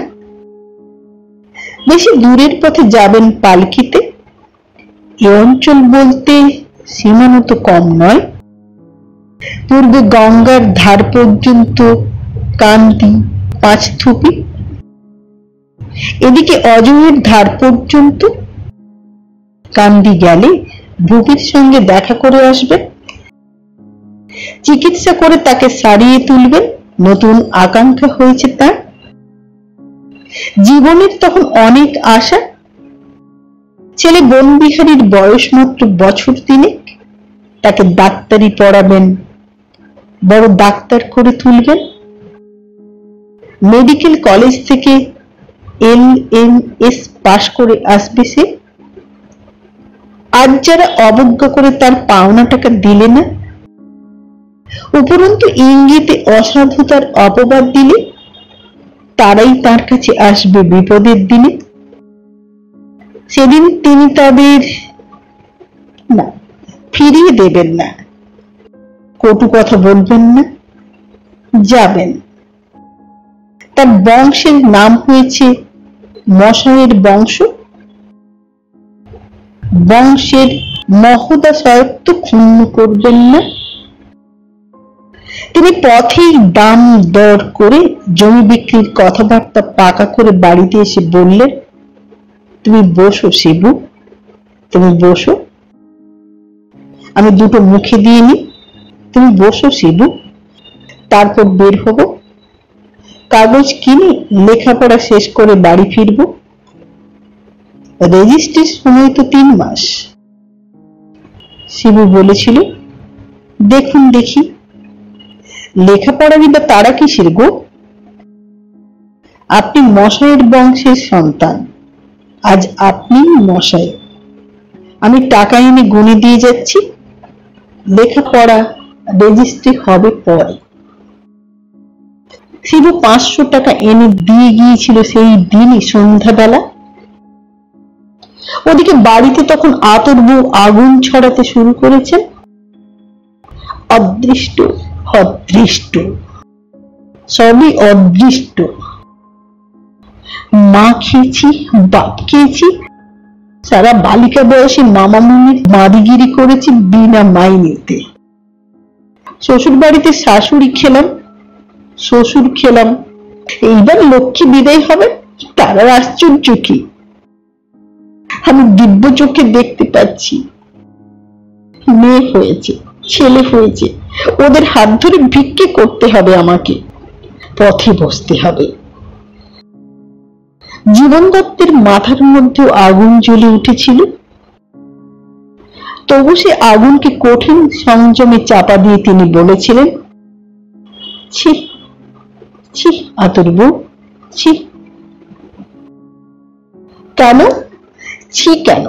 বেশি দূরের পথে যাবেন পালকিতে। এ অঞ্চল বলতে সীমানো তো কম নয়। পূর্বে গঙ্গার ধার পর্যন্ত কান্তি পাঁচ থুপি। এদিকে অজয়ের ধার পর্যন্ত কান্দি গেলে ভূপির সঙ্গে দেখা করে আসবেন চিকিৎসা করে তাকে সারিয়ে তুলবেন নতুন আকাঙ্ক্ষা হয়েছে তার। জীবনের তখন অনেক আশা। ছেলে বনবিহারীর বয়স মাত্র বছর তিনেক। তাকে ডাক্তারি পড়াবেন। বড় ডাক্তার করে তুলবেন। মেডিকেল কলেজ থেকে এল এম এস পাশ করে আসবে সে। আজ যারা অবজ্ঞা করে তার পাওনা টাকা দিলে না? উপরন্তু ইঙ্গিতে অসাধুতার অপবাদ দিলে, তারাই তার কাছে আসবে বিপদের দিনে। সেদিন তিনি তাদের না, ফিরিয়ে দেবেন না। কটু কথা বলবেন না, যাবেন। তার বংশের নাম হয়েছে মশাইয়ের বংশ। বংশের মহোদশয়ত্ব ক্ষুণ্ণ করবেন না। তিনি পথেই দাম দর করে জমি বিক্রির কথাবার্তা পাকা করে বাড়িতে এসে বললেন, তুমি বসো শিবু, তুমি বসো। আমি দুটো মুখে দিয়ে নি তুমি বসো শিবু, তারপর বের হব। কাগজ কিনে লেখাপড়া শেষ করে বাড়ি ফিরব। রেজিস্ট্রির সময় তো তিন মাস। শিবু বলেছিল, দেখুন দেখি। লেখাপড়ারই বা তারা কিসের গো? আপনি মশাইয়ের বংশের সন্তান। আজ আপনি মশাই। আমি টাকা এনে গুনে দিয়ে যাচ্ছি। লেখাপড়া রেজিস্ট্রি হবে পরে। শিবু পাঁচশো টাকা এনে দিয়ে গিয়েছিল সেই দিনই সন্ধ্যাবেলা। ওদিকে বাড়িতে তখন আতর বউ আগুন ছড়াতে শুরু করেছেন অদৃষ্ট অদৃষ্ট, সবই অদৃষ্ট। মা খেয়েছি, বাপ খেয়েছি। সারা বালিকা বয়সে মামা মুনির মাদিগিরি করেছি বিনা মাইনেতে। শ্বশুর বাড়িতে শাশুড়ি খেলাম, শ্বশুর খেলাম। এইবার লক্ষ্মী বিদায় হবে, তারা আশ্চর্য কি? আমি দিব্য চোখে দেখতে পাচ্ছি। মেয়ে হয়েছে, ছেলে হয়েছে। ওদের হাত ধরে ভিক্ষে করতে হবে আমাকে। পথে বসতে হবে। জীবন দত্তের মাথার মধ্যেও আগুন জ্বলে উঠেছিল। তবু সে আগুনকে কঠিন সংযমে চাপা দিয়ে তিনি বলেছিলেন, ছি ছি আতর্বু ছি। কেন? ছি কেন?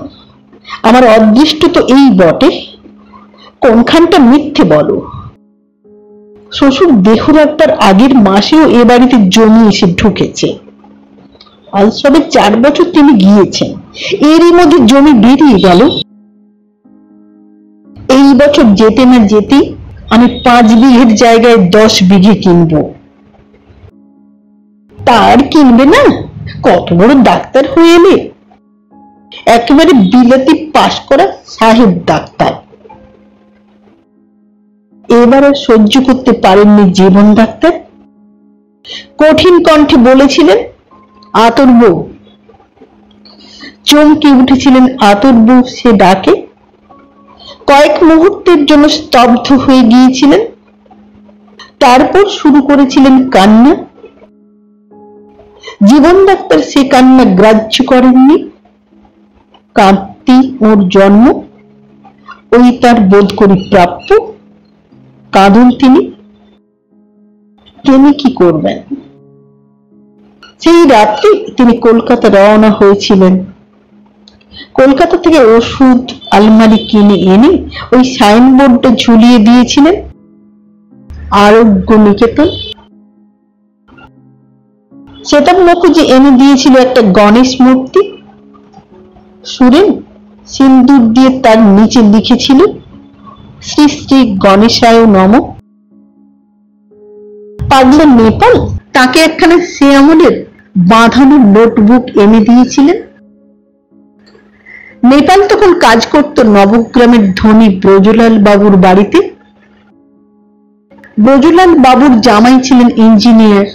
আমার অদৃষ্ট তো এই বটে। কোনখানটা মিথ্যে বলো? শ্বশুর দেহ রাখবার আগের মাসেও এ বাড়িতে জমি এসে ঢুকেছে। আজ চার বছর তিনি গিয়েছেন। এরই মধ্যে জমি বেরিয়ে গেল। এই বছর যেতে না যেতে আমি পাঁচ বিঘের জায়গায় দশ বিঘে কিনব। তার কিনবে না? কত বড় ডাক্তার হয়ে এলে? একেবারে বিলাতি পাশ করা সাহেব ডাক্তার। এবার আর সহ্য করতে পারেননি জীবন ডাক্তার। কঠিন কণ্ঠে বলেছিলেন, আতর বউ। চমকে উঠেছিলেন আতর বউ, সে ডাকে। কয়েক মুহূর্তের জন্য স্তব্ধ হয়ে গিয়েছিলেন। তারপর শুরু করেছিলেন কান্না। জীবন ডাক্তার সে কান্না গ্রাহ্য করেননি। কাঁদতি ওর জন্ম। ওই তার বোধ করি প্রাপ্য। কাঁদুন তিনি। তিনি কি করবেন? সেই রাত্রে তিনি কলকাতা রওনা হয়েছিলেন। কলকাতা থেকে ওষুধ, আলমারি কিনে এনে ওই সাইনবোর্ডটা ঝুলিয়ে দিয়েছিলেন। আরোগ্য নিকেতন সেটার মুখুজি এনে দিয়েছিল একটা গণেশ মূর্তি। সুরেন সিন্দুর দিয়ে তার নিচে লিখেছিল, শ্রী শ্রী গণেশায় নম। পাগলা নেপাল তাকে একখানে সে বাঁধানো নোটবুক এনে দিয়েছিলেন। নেপাল তখন কাজ করত নবগ্রামের ধনী ব্রজলাল বাবুর বাড়িতে। ব্রজলাল বাবুর জামাই ছিলেন ইঞ্জিনিয়ার।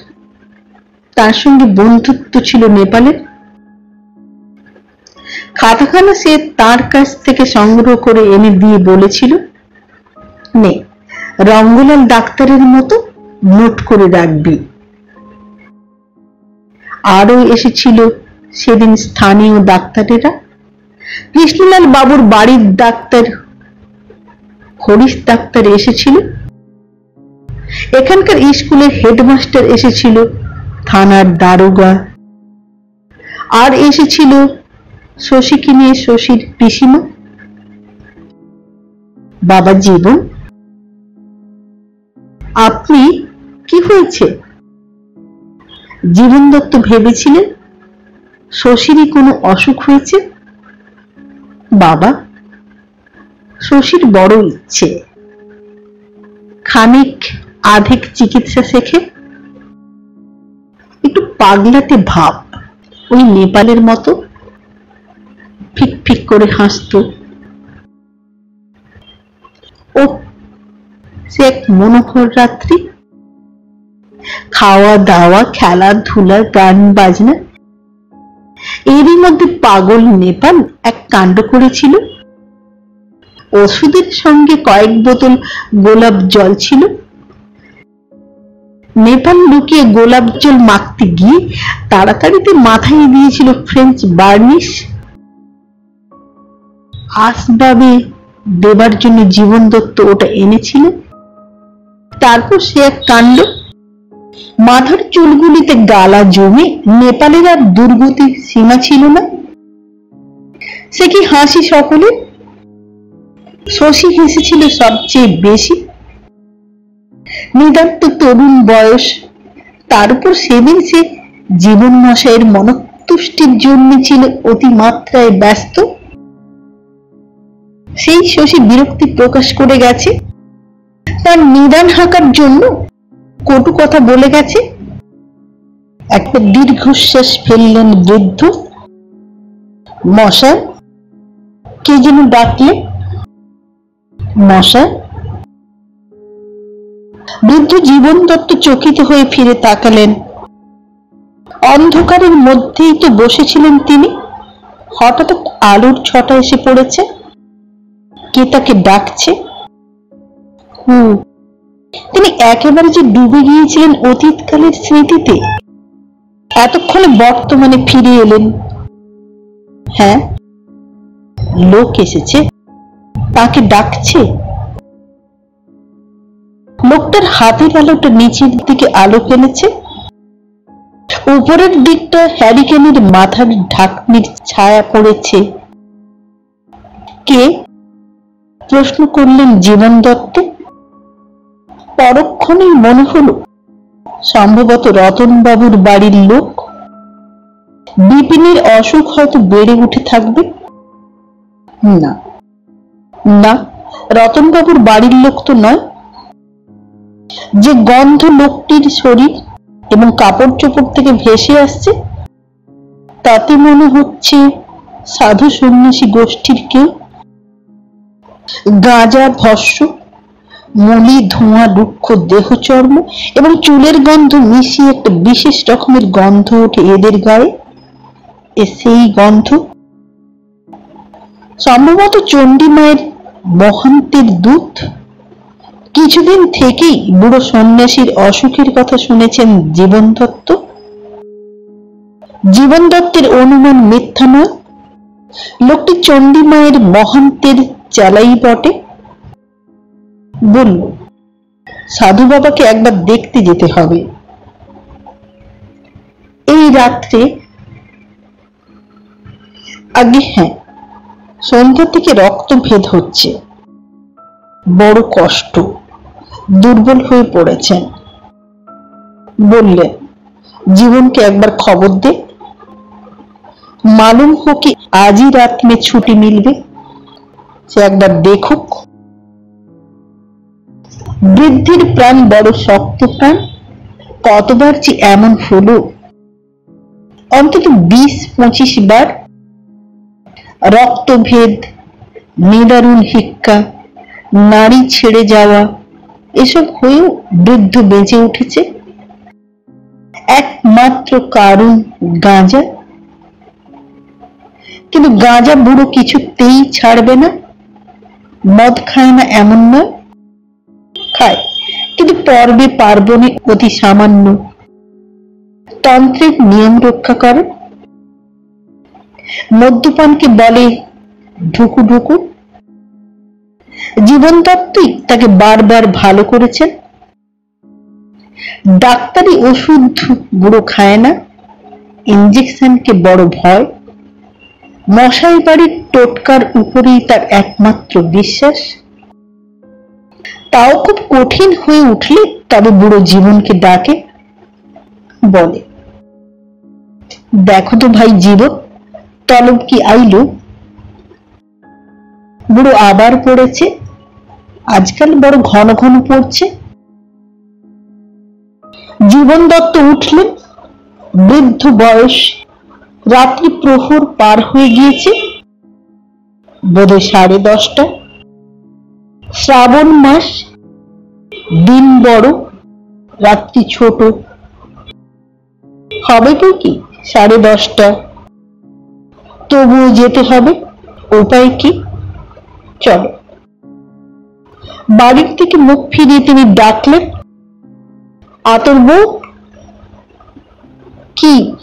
তার সঙ্গে বন্ধুত্ব ছিল নেপালের। খাতাখানা সে তার কাছ থেকে সংগ্রহ করে এনে দিয়ে বলেছিল, নে, রঙ্গলাল ডাক্তারের মতো নোট করে রাখবি। আরও এসেছিল সেদিন স্থানীয় ডাক্তারেরা, কৃষ্ণলাল বাবুর বাড়ির ডাক্তার, হরিশ ডাক্তার এসেছিল। এখানকার স্কুলের হেডমাস্টার এসেছিল, থানার দারোগা। আর এসেছিল শশীকে নিয়ে শশীর পিসিমা? বাবা জীবন? আপনি কি হয়েছে? জীবন দত্ত ভেবেছিলেন শশীরই কোনো অসুখ হয়েছে? বাবা, শশীর বড় ইচ্ছে। খানিক আধিক চিকিৎসা শেখে? একটু পাগলাতে ভাব, ওই নেপালের মতো। ফিক ফিক করে হাসত। ও সে এক মনোহর রাত্রি। খাওয়া দাওয়া খেলাধুলা গান বাজনা। এরই মধ্যে পাগল নেপাল এক কাণ্ড করেছিল। ওষুধের সঙ্গে কয়েক বোতল গোলাপ জল ছিল। নেপাল লুকিয়ে গোলাপ জল মাখতে গিয়ে তাড়াতাড়িতে মাথায় দিয়েছিল ফ্রেঞ্চ বার্নিশ আসবাবে দেবার জন্য জীবন দত্ত ওটা এনেছিল। তারপর সে এক কাণ্ড, মাথার চুলগুলিতে গালা জমে নেপালের আর দুর্গতির সীমা ছিল না। সে কি হাসি সকলে? শশী হেসেছিল সবচেয়ে বেশি। নিদান্ত তরুণ বয়স তার উপর সেদিন সে জীবন মশাইয়ের মনতুষ্টির জন্য ছিল অতিমাত্রায় ব্যস্ত। সেই শশী বিরক্তি প্রকাশ করে গেছে। তার নিদান হাঁকার জন্য কটু কথা বলে গেছে। একটা দীর্ঘশ্বাস ফেললেন বৃদ্ধ। মশা কে যেন ডাকলে মশা বৃদ্ধ জীবন দত্ত চকিত হয়ে ফিরে তাকালেন। অন্ধকারের মধ্যেই তো বসেছিলেন তিনি। হঠাৎ আলোর ছটা এসে পড়েছে। কে তাকে ডাকছে? হুম। তিনি একেবারে যে ডুবে গিয়েছিলেন অতীতকালের স্মৃতিতে। এতক্ষণে বর্তমানে ফিরে এলেন। হ্যাঁ? লোক এসেছে। তাকে ডাকছে। লোকটার হাতের আলোটা নিচের দিকে আলো ফেলেছে। উপরের দিকটা হ্যারিকেনের মাথার ঢাকনির ছায়া পড়েছে। কে? প্রশ্ন করলেন জীবন দত্ত। পরক্ষণেই মনে হলো, সম্ভবত রতনবাবুর বাড়ির লোক বিপিনের অসুখ হয়তো বেড়ে উঠে থাকবে। না না, রতনবাবুর বাড়ির লোক তো নয়। যে গন্ধ লোকটির শরীর এবং কাপড় চোপড় থেকে ভেসে আসছে, তাতে মনে হচ্ছে সাধু সন্ন্যাসী গোষ্ঠীর কেউ গাঁজা, ভস্য, মলি, ধোঁয়া রুক্ষ দেহচর্ম এবং চুলের গন্ধ মিশিয়ে একটা বিশেষ রকমের গন্ধ ওঠে এদের গায়ে। এ সেই গন্ধ সম্ভবত চণ্ডী মায়ের মহান্তের দূত কিছুদিন থেকেই বুড়ো সন্ন্যাসীর অসুখের কথা শুনেছেন জীবন দত্ত জীবন দত্তের অনুমান মিথ্যা নয়। লোকটি চণ্ডী মায়ের মহান্তের চেলাই বটে। বলল, সাধু বাবাকে একবার দেখতে যেতে হবে। এই রাত্রে আগে হ্যাঁ সন্ধ্যা থেকে রক্ত ভেদ হচ্ছে। বড় কষ্ট, দুর্বল হয়ে পড়েছেন। বললেন, জীবনকে একবার খবর দে। মালুম হো আজই রাত মে ছুটি মিলবে। সে একবার দেখুক বৃদ্ধির প্রাণ বড় শক্ত প্রাণ, কতবার যে এমন হলো? অন্তত বিশ, পঁচিশ বার রক্তভেদ, নিদারুণ হিক্কা, নারী ছেড়ে যাওয়া, এসব হয়েও বৃদ্ধ বেঁচে উঠেছে। একমাত্র কারণ গাঁজা। কিন্তু গাঁজা বুড়ো কিছুতেই ছাড়বে না। মদ খায় না এমন নয়? খায়, কিন্তু পর্বে পার্বণে অতি সামান্য। তন্ত্রের নিয়ম রক্ষা করে। মদ্যপানকে বলে ঢুকু ঢুকু। জীবন দত্তই তাকে বারবার ভালো করেছেন। ডাক্তারি ওষুধ বুড়ো খায় না। ইঞ্জেকশনকে বড় ভয়। মশাই বাড়ির টোটকার উপরেই তার একমাত্র বিশ্বাস। তাও খুব কঠিন হয়ে উঠলে তবে বুড়ো জীবনকে ডাকে, বলে, দেখো তো ভাই জীবন তলব কি আইলো? বুড়ো আবার পড়েছে, আজকাল বড় ঘন ঘন পড়ছে। জীবন দত্ত উঠলেন, বৃদ্ধ বয়স রাত্রি প্রহর পার হয়ে গিয়েছে। বোধহয় সাড়ে দশটা। শ্রাবণ মাস, দিন বড়, রাত্রি ছোট। হবে তো কি সাড়ে দশটা? তবুও যেতে হবে, উপায় কি? চলো। বাড়ির থেকে মুখ ফিরিয়ে তিনি ডাকলেন, আতর বউ, কি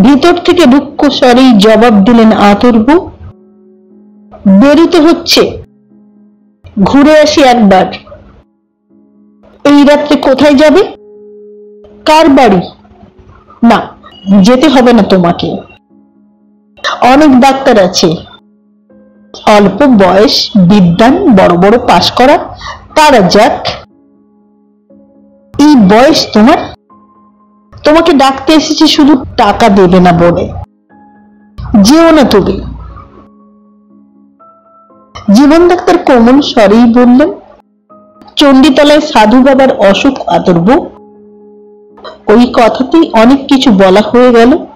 ভিতর থেকে দুঃখ স্বরেই জবাব দিলেন আতর বউ বেরোতে হচ্ছে। ঘুরে আসি একবার। এই রাত্রে কোথায় যাবে? কার বাড়ি? না, যেতে হবে না তোমাকে। অনেক ডাক্তার আছে। অল্প বয়স, বিদ্যান, বড় বড় পাশ করা, তারা যাক। এই বয়স তোমার তোমাকে ডাকতে এসেছি শুধু টাকা দেবে না বলে। যেও না তুমি। জীবন ডাক্তার কোমল স্বরেই বললেন, চণ্ডীতলায় সাধু বাবার অসুখ আতর্ব। ওই কথাতেই অনেক কিছু বলা হয়ে গেল।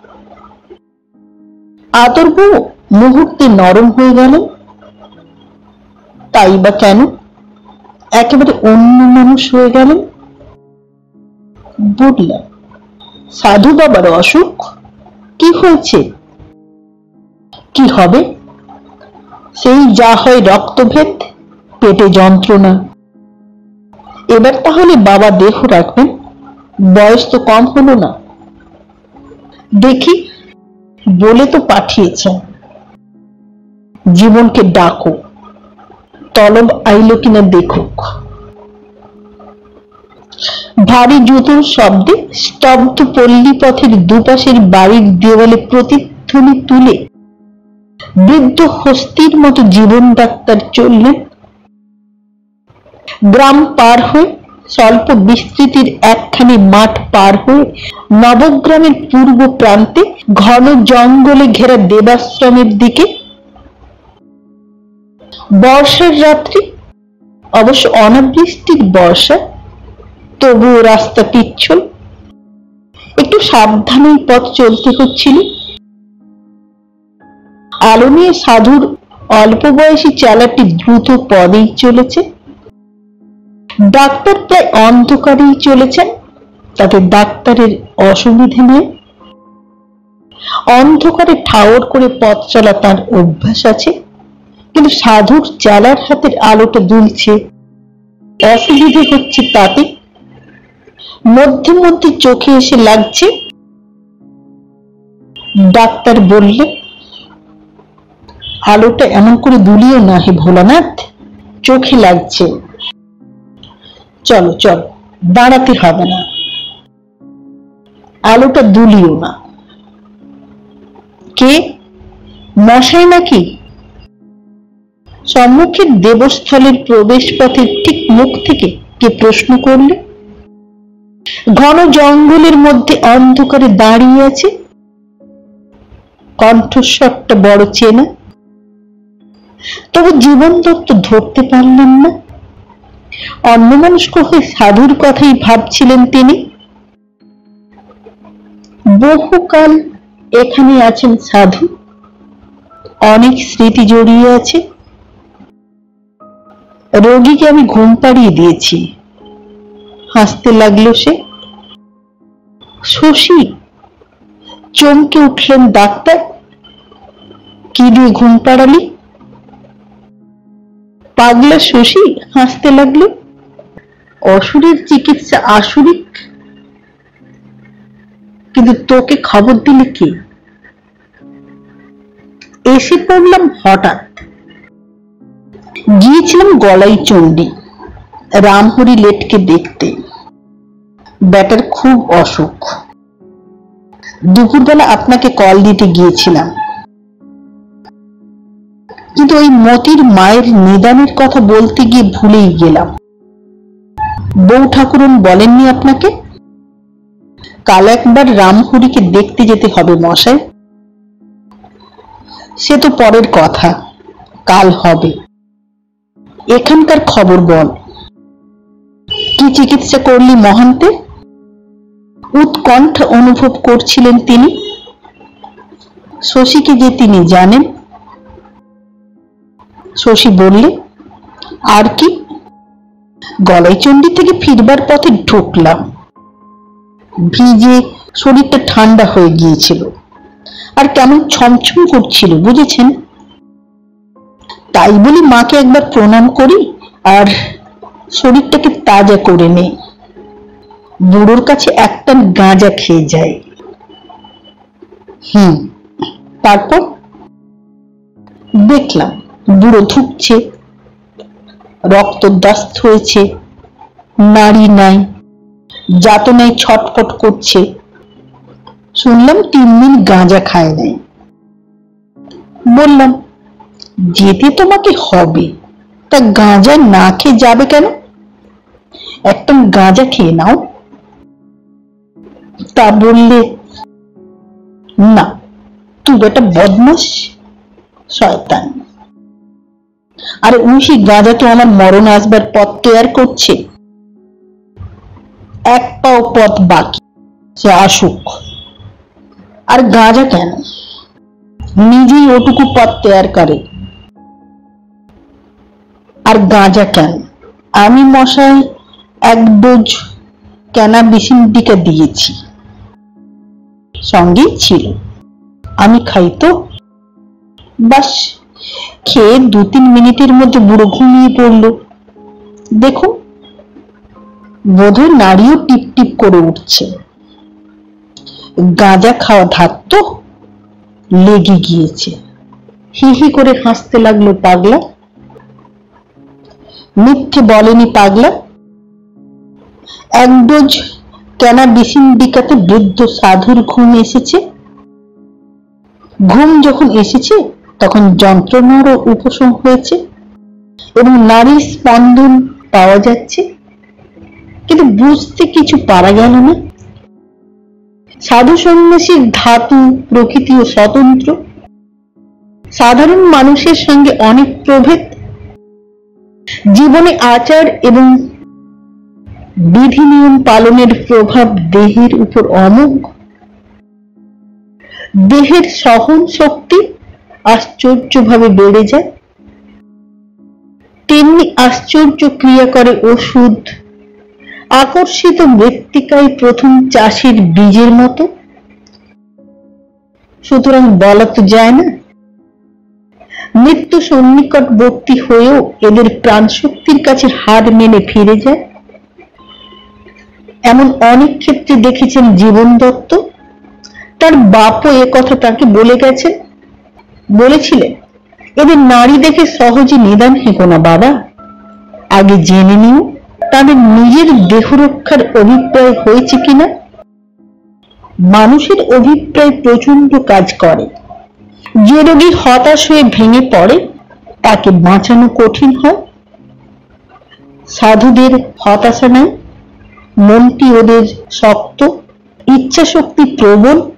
আতর্ব মুহূর্তে নরম হয়ে গেল। তাই বা কেন? একেবারে অন্য মানুষ হয়ে গেলেন। বুঝলাম সাধু বাবার অসুখ? কি হয়েছে? কি হবে? সেই যা হয় রক্তভেদ, পেটে যন্ত্রণা। এবার তাহলে বাবা দেহ রাখবেন? বয়স তো কম হলো না। দেখি, বলে তো পাঠিয়েছেন। জীবনকে ডাকো। তলব আইলো কিনা দেখুক। ভারী জুতোর শব্দে স্তব্ধ পল্লী পথের দুপাশের বাড়ির দেওয়ালে প্রতিধ্বনি তুলে বৃদ্ধ হস্তির মতো জীবন ডাক্তার চললেন। গ্রাম পার হয়ে স্বল্প বিস্তৃতির একখানি মাঠ পার হয়ে নবগ্রামের পূর্ব প্রান্তে ঘন জঙ্গলে ঘেরা দেবাশ্রমের দিকে বর্ষার রাত্রি, অবশ্য অনাবৃষ্টির বর্ষা তবুও রাস্তা পিচ্ছল। একটু সাবধানেই পথ চলতে হচ্ছিল। আলো নিয়ে সাধুর অল্প বয়সী চালাটি দ্রুত পদেই চলেছে। ডাক্তার প্রায় অন্ধকারেই চলেছেন। তাতে ডাক্তারের অসুবিধে নেই। অন্ধকারে ঠাওর করে পথ চলা তার অভ্যাস আছে। কিন্তু সাধুর চালার হাতের আলোটা দুলছে। অসুবিধে হচ্ছে তাতে মধ্যে মধ্যে চোখে এসে লাগছে। ডাক্তার বললে, আলোটা এমন করে দুলিও না হে ভোলানাথ, চোখে লাগছে। চলো চলো, দাঁড়াতে হবে না। আলোটা দুলিও না। কে? মশাই নাকি? সম্মুখের দেবস্থলের প্রবেশ পথের ঠিক মুখ থেকে কে প্রশ্ন করলে? ঘন জঙ্গলের মধ্যে অন্ধকারে দাঁড়িয়ে আছে। কণ্ঠস্বরটা বড় চেনা। তবু জীবন দত্ত ধরতে পারলেন না। অন্য মানুষকে হয়ে সাধুর কথাই ভাবছিলেন তিনি। বহুকাল এখানে আছেন সাধু। অনেক স্মৃতি জড়িয়ে আছে। রোগীকে আমি ঘুম পাড়িয়ে দিয়েছি। হাসতে লাগল সে। শশী চমকে উঠলেন ডাক্তার। কি দিয়ে ঘুম পাড়ালি? পাগলা শশী হাসতে লাগল। অসুরের চিকিৎসা আসুরিক। কিন্তু তোকে খবর দিলে কি? এসে পড়লাম হঠাৎ। গিয়েছিলাম গলাই চণ্ডী। রামহরি লেটকে দেখতে। ব্যাটার খুব অসুখ। দুপুরবেলা আপনাকে কল দিতে গিয়েছিলাম। কিন্তু ওই মতির মায়ের নিদানের কথা বলতে গিয়ে ভুলেই গেলাম। বউ ঠাকুরন বলেননি আপনাকে? কাল একবার রামহরিকে দেখতে যেতে হবে মশাই। সে তো পরের কথা, কাল হবে। এখানকার খবর বল। কি চিকিৎসা করলি মহান্তে? উৎকণ্ঠ অনুভব করছিলেন তিনি। শশীকে যে তিনি জানেন, শশী বললে, আর কি? গলাইচণ্ডী থেকে ফিরবার পথে ঢুকলাম। ভিজে শরীরটা ঠান্ডা হয়ে গিয়েছিল। আর কেমন ছমছম করছিল, বুঝেছেন? তাই বলি মাকে একবার প্রণাম করি আর শরীরটাকে তাজা করে নেই। বুড়োর কাছে একটা গাঁজা খেয়ে যায়। হুম, তারপর? দেখলাম বুড়ো ধুকছে, রক্তদাস্ত হয়েছে নারী নাই, যাতনায় ছটফট করছে। শুনলাম তিন দিন গাঁজা খায় নাই। বললাম, যেতে তোমাকে হবে। তা গাঁজা না খেয়ে যাবে কেন? একটা গাঁজা খেয়ে নাও তা বললে, না, তুই বেটা বদমাস, শয়তান। আর উনি গাঁজা তো আমার মরণ আসবার পথ তৈয়ার করছে। এক পাও পথ বাকি, সে আসুক। আর গাঁজা কেন? নিজেই ওটুকু পথ তৈয়ার করে। আর গাঁজা কেন? আমি মশাই এক ডোজ ক্যানাবিসিন্ডিকা দিয়েছি। সঙ্গেই ছিল। আমি খাই তো। বাস, খেয়ে দু তিন মিনিটের মধ্যে বুড়ো ঘুমিয়ে পড়ল। দেখুন বোধহয় নারীও টিপ টিপ করে উঠছে। গাঁজা খাওয়া ধার তো লেগে গিয়েছে। হি হি করে হাসতে লাগল পাগলা। মিথ্যে বলেনি পাগলা। এক ডোজ কেনা বিসিন্ডিকাতে বৃদ্ধ সাধুর ঘুম এসেছে। ঘুম যখন এসেছে, তখন যন্ত্রণারও উপশম হয়েছে এবং নারীর স্পন্দন পাওয়া যাচ্ছে। কিন্তু বুঝতে কিছু পারা গেল না। সাধু সন্ন্যাসীর ধাতু, প্রকৃতি ও স্বতন্ত্র। সাধারণ মানুষের সঙ্গে অনেক প্রভেদ। জীবনে আচার এবং বিধি নিয়ম পালনের প্রভাব দেহের উপর অমোঘ। দেহের সহন শক্তি আশ্চর্যভাবে বেড়ে যায়। তেমনি আশ্চর্য ক্রিয়া করে ওষুধ। আকর্ষিত মৃত্তিকায় প্রথম চাষির বীজের মতো। সুতরাং বলা তো যায় না, মৃত্যু সন্নিকটবর্তী হয়েও এদের প্রাণশক্তির কাছে হার মেনে ফিরে যায়। এমন অনেক ক্ষেত্রে দেখেছেন জীবন দত্ত। তার বাপও এ কথা তাকে বলে গেছেন। বলেছিলেন, এদের নারী দেখে সহজে নিদান হেঁকো না বাবা। আগে জেনে নিও তাদের নিজের দেহ রক্ষার অভিপ্রায় হয়েছে কিনা। মানুষের অভিপ্রায় প্রচণ্ড কাজ করে। যে রোগী হতাশ হয়ে ভেঙে পড়ে, তাকে বাঁচানো কঠিন হয়। সাধুদের হতাশা নাই মনটি ওদের শক্ত ইচ্ছা শক্তি প্রবল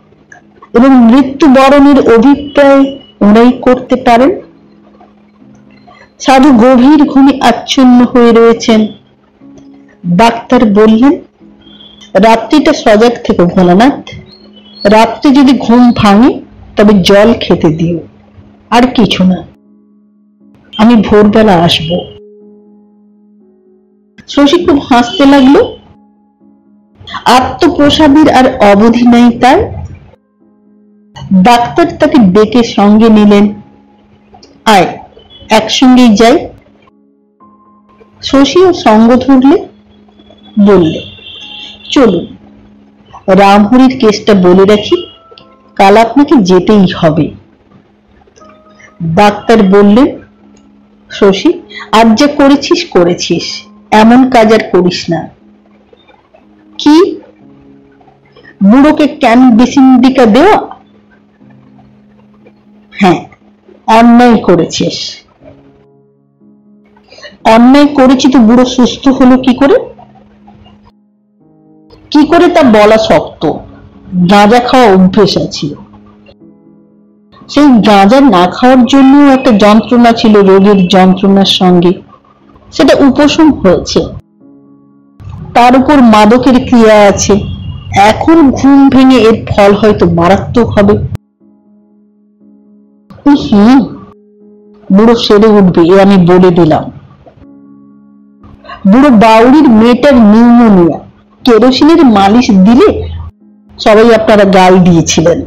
এবং মৃত্যুবরণের অভিপ্রায় ওরাই করতে পারেন। সাধু গভীর ঘুমে আচ্ছন্ন হয়ে রয়েছেন। ডাক্তার বললেন, রাত্রিটা সজাগ থেকে ভোলানাথ। রাত্রে যদি ঘুম ভাঙে, তবে জল খেতে দিও। আর কিছু না। আমি ভোরবেলা আসব। শশী খুব হাসতে লাগল। আত্মপ্রসাদের আর অবধি নাই তার। ডাক্তার তাকে ডেকে সঙ্গে নিলেন। আয়, একসঙ্গেই যাই। শশীও সঙ্গ ধরলে, বললে, চলুন। রামহরির কেসটা বলে রাখি, কাল আপনাকে যেতেই হবে। ডাক্তার বললেন, শশী আজ যা করেছিস করেছিস, এমন কাজ আর করিস না। কি? বুড়োকে ক্যান বিসিন্ডিকা দেওয়া? হ্যাঁ অন্যায় করেছিস। অন্যায় করেছি তো বুড়ো সুস্থ হলো কি করে? কি করে তা বলা শক্ত? গাঁজা খাওয়া অভ্যেস আছে। সেই গাঁজা না খাওয়ার জন্য একটা যন্ত্রণা ছিল রোগের যন্ত্রণার সঙ্গে। সেটা উপশম হয়েছে। তার উপর মাদকের ক্রিয়া আছে। এখন ঘুম ভেঙে এর ফল হয়তো মারাত্মক হবে। বুড়ো সেরে উঠবে, এ আমি বলে দিলাম। বুড়ো বাউরির মেয়েটার নিউমোনিয়া, কেরোসিনের মালিশ দিলে সবাই আপনারা গাল দিয়েছিলেন।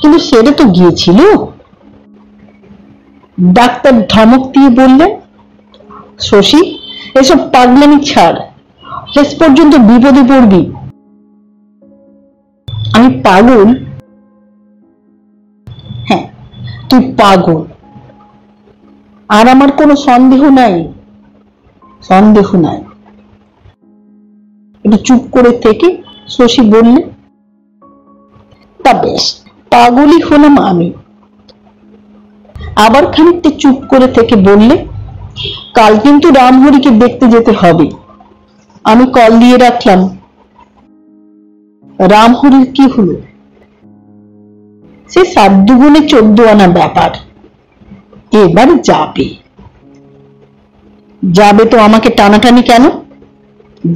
কিন্তু সেরে তো গিয়েছিল। ডাক্তার ধমক দিয়ে বললেন, শশী, এসব পাগলামি ছাড়। শেষ পর্যন্ত বিপদে পড়বি। আমি পাগল? হ্যাঁ তুই পাগল। আর আমার কোনো সন্দেহ নাই। সন্দেহ নাই। একটু চুপ করে থেকে শশী বললে, তা বেশ, পাগলই হলাম আমি। আবার খানিকটা চুপ করে থেকে বললে, কাল কিন্তু রামহরিকে দেখতে যেতে হবে। আমি কল দিয়ে রাখলাম। রামহরির কি হলো? সে সাত দুগুণে চোদ্দ আনা ব্যাপার। এবার যাবে। যাবে তো আমাকে টানাটানি কেন?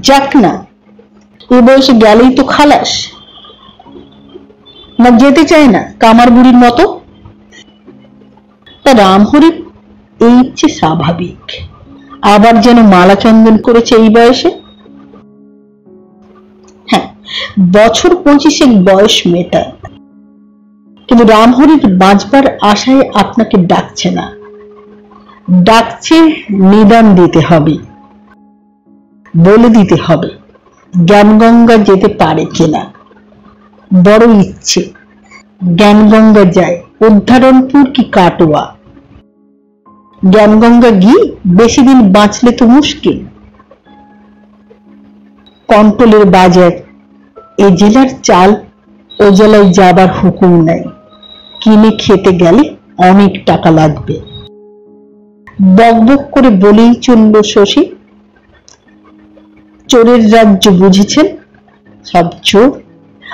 যাক না, এ বয়সে গেলেই তো খালাস। না, যেতে চায় না, কামার বুড়ির মতো। তা রামহরির এই ইচ্ছে স্বাভাবিক। আবার যেন মালা চন্দন করেছে এই বয়সে। বছর পঁচিশে বয়স মেটা কিন্তু রামহরির বাঁচবার আশায় আপনাকে ডাকছে না। ডাকছে নিদান দিতে হবে। বলে দিতে হবে, জ্ঞানগঙ্গা যেতে পারে কিনা। বড় ইচ্ছে। জ্ঞানগঙ্গা যায়। উদ্ধারণপুর কি কাটোয়া? জ্ঞানগঙ্গা গিয়ে বেশি দিন বাঁচলে তো মুশকিল। কন্ট্রোলের বাজার এ জেলার চাল ও জেলায় যাবার হুকুম নাই কিনে খেতে গেলে অনেক টাকা লাগবে। বকবক করে বলেই চলল শশী। চোরের রাজ্য বুঝেছেন? সব চোর,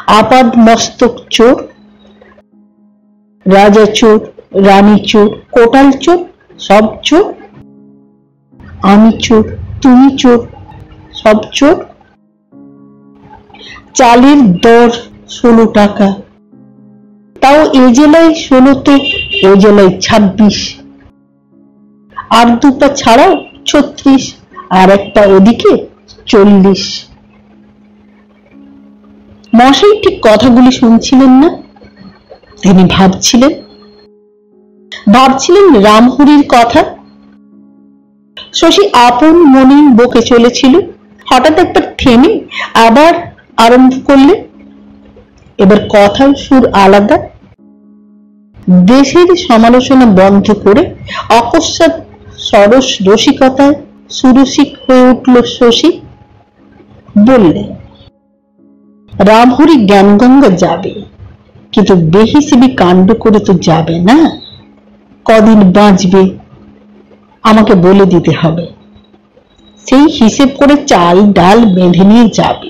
আপাদ মস্তক চোর, রাজা চোর, রানী চোর, কোটাল চোর, সব চোর। আমি চোর, তুমি চোর, সব চোর। চালের দর ষোলো টাকা। তাও এ জেলায় ষোলো তো ও জেলায় ছাব্বিশ। আর দুটা ছাড়াও ছত্রিশ, আর একটা ওদিকে চল্লিশ। মশাই ঠিক কথাগুলি শুনছিলেন না? তিনি ভাবছিলেন। ভাবছিলেন রামহরির কথা। শশী আপন মনে বকে চলেছিল। হঠাৎ একটা থেমে আবার আরম্ভ করলে, এবার কথার সুর আলাদা। দেশের সমালোচনা বন্ধ করে অকস্মাৎ সরস রসিকতায় সুরসিক হয়ে উঠল শশী। বললে, রামহরি জ্ঞানগঙ্গা যাবে, কিন্তু বেহিসেবি কাণ্ড করে তো যাবে না। কদিন বাঁচবে, আমাকে বলে দিতে হবে। সেই হিসেব করে চাল ডাল বেঁধে নিয়ে যাবে।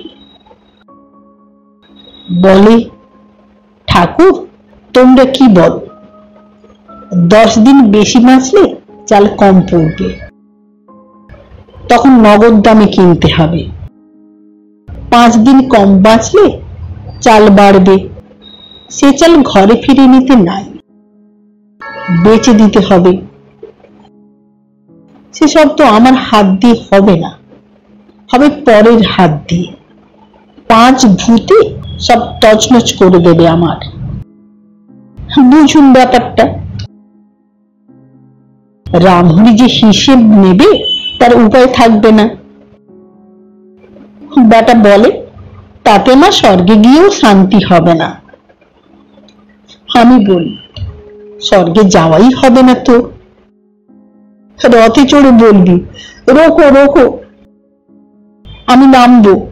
বলে, ঠাকুর, তোমরা কি বলো? দশ দিন বেশি বাঁচলে চাল কম পড়বে। তখন নগদ দামে কিনতে হবে। পাঁচ দিন কম বাঁচলে চাল বাড়বে। সে চাল ঘরে ফিরে নিতে নাই। বেচে দিতে হবে। সেসব তো আমার হাত দিয়ে হবে না। হবে পরের হাত দিয়ে। পাঁচ ভূতে সব তছনছ করে দেবে আমার। বুঝুন ব্যাপারটা। রামহরি যে হিসেব নেবে, তার উপায় থাকবে না। বেটা বলে, তাতে মা স্বর্গে গিয়েও শান্তি হবে না। আমি বলি, স্বর্গে যাওয়াই হবে না তো। রথে চড়ে বলবি রোকো রোকো আমি নামবো।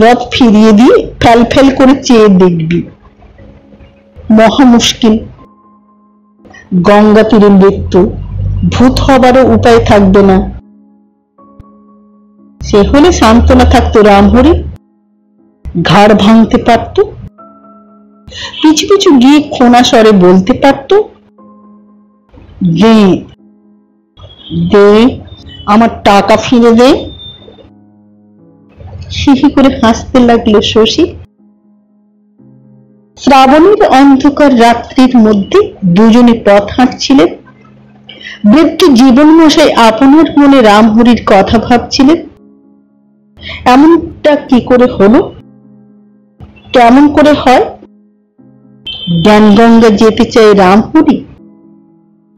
রথ ফিরিয়ে দিয়ে ফেল ফেল করে চেয়ে দেখবি। মহা মুশকিল। গঙ্গা তীরে মৃত্যু। ভূত হবারও উপায় থাকবে না। সে হলে সান্ত্বনা থাকতো রামহরি ঘাড় ভাঙতে পারত। পিছু পিছু গিয়ে খোনা স্বরে বলতে পারত, দে দে, আমার টাকা ফিরে দে। হিহি করে হাসতে লাগল শশী। শ্রাবণের অন্ধকার রাত্রির মধ্যে দুজনে পথ হাঁটছিলেন। বৃদ্ধ জীবন মশাই আপনার মনে রামহরির কথা ভাবছিলেন। এমনটা কি করে হলো? কেমন করে হয়? জ্ঞানগঙ্গা যেতে চায় রামহরি?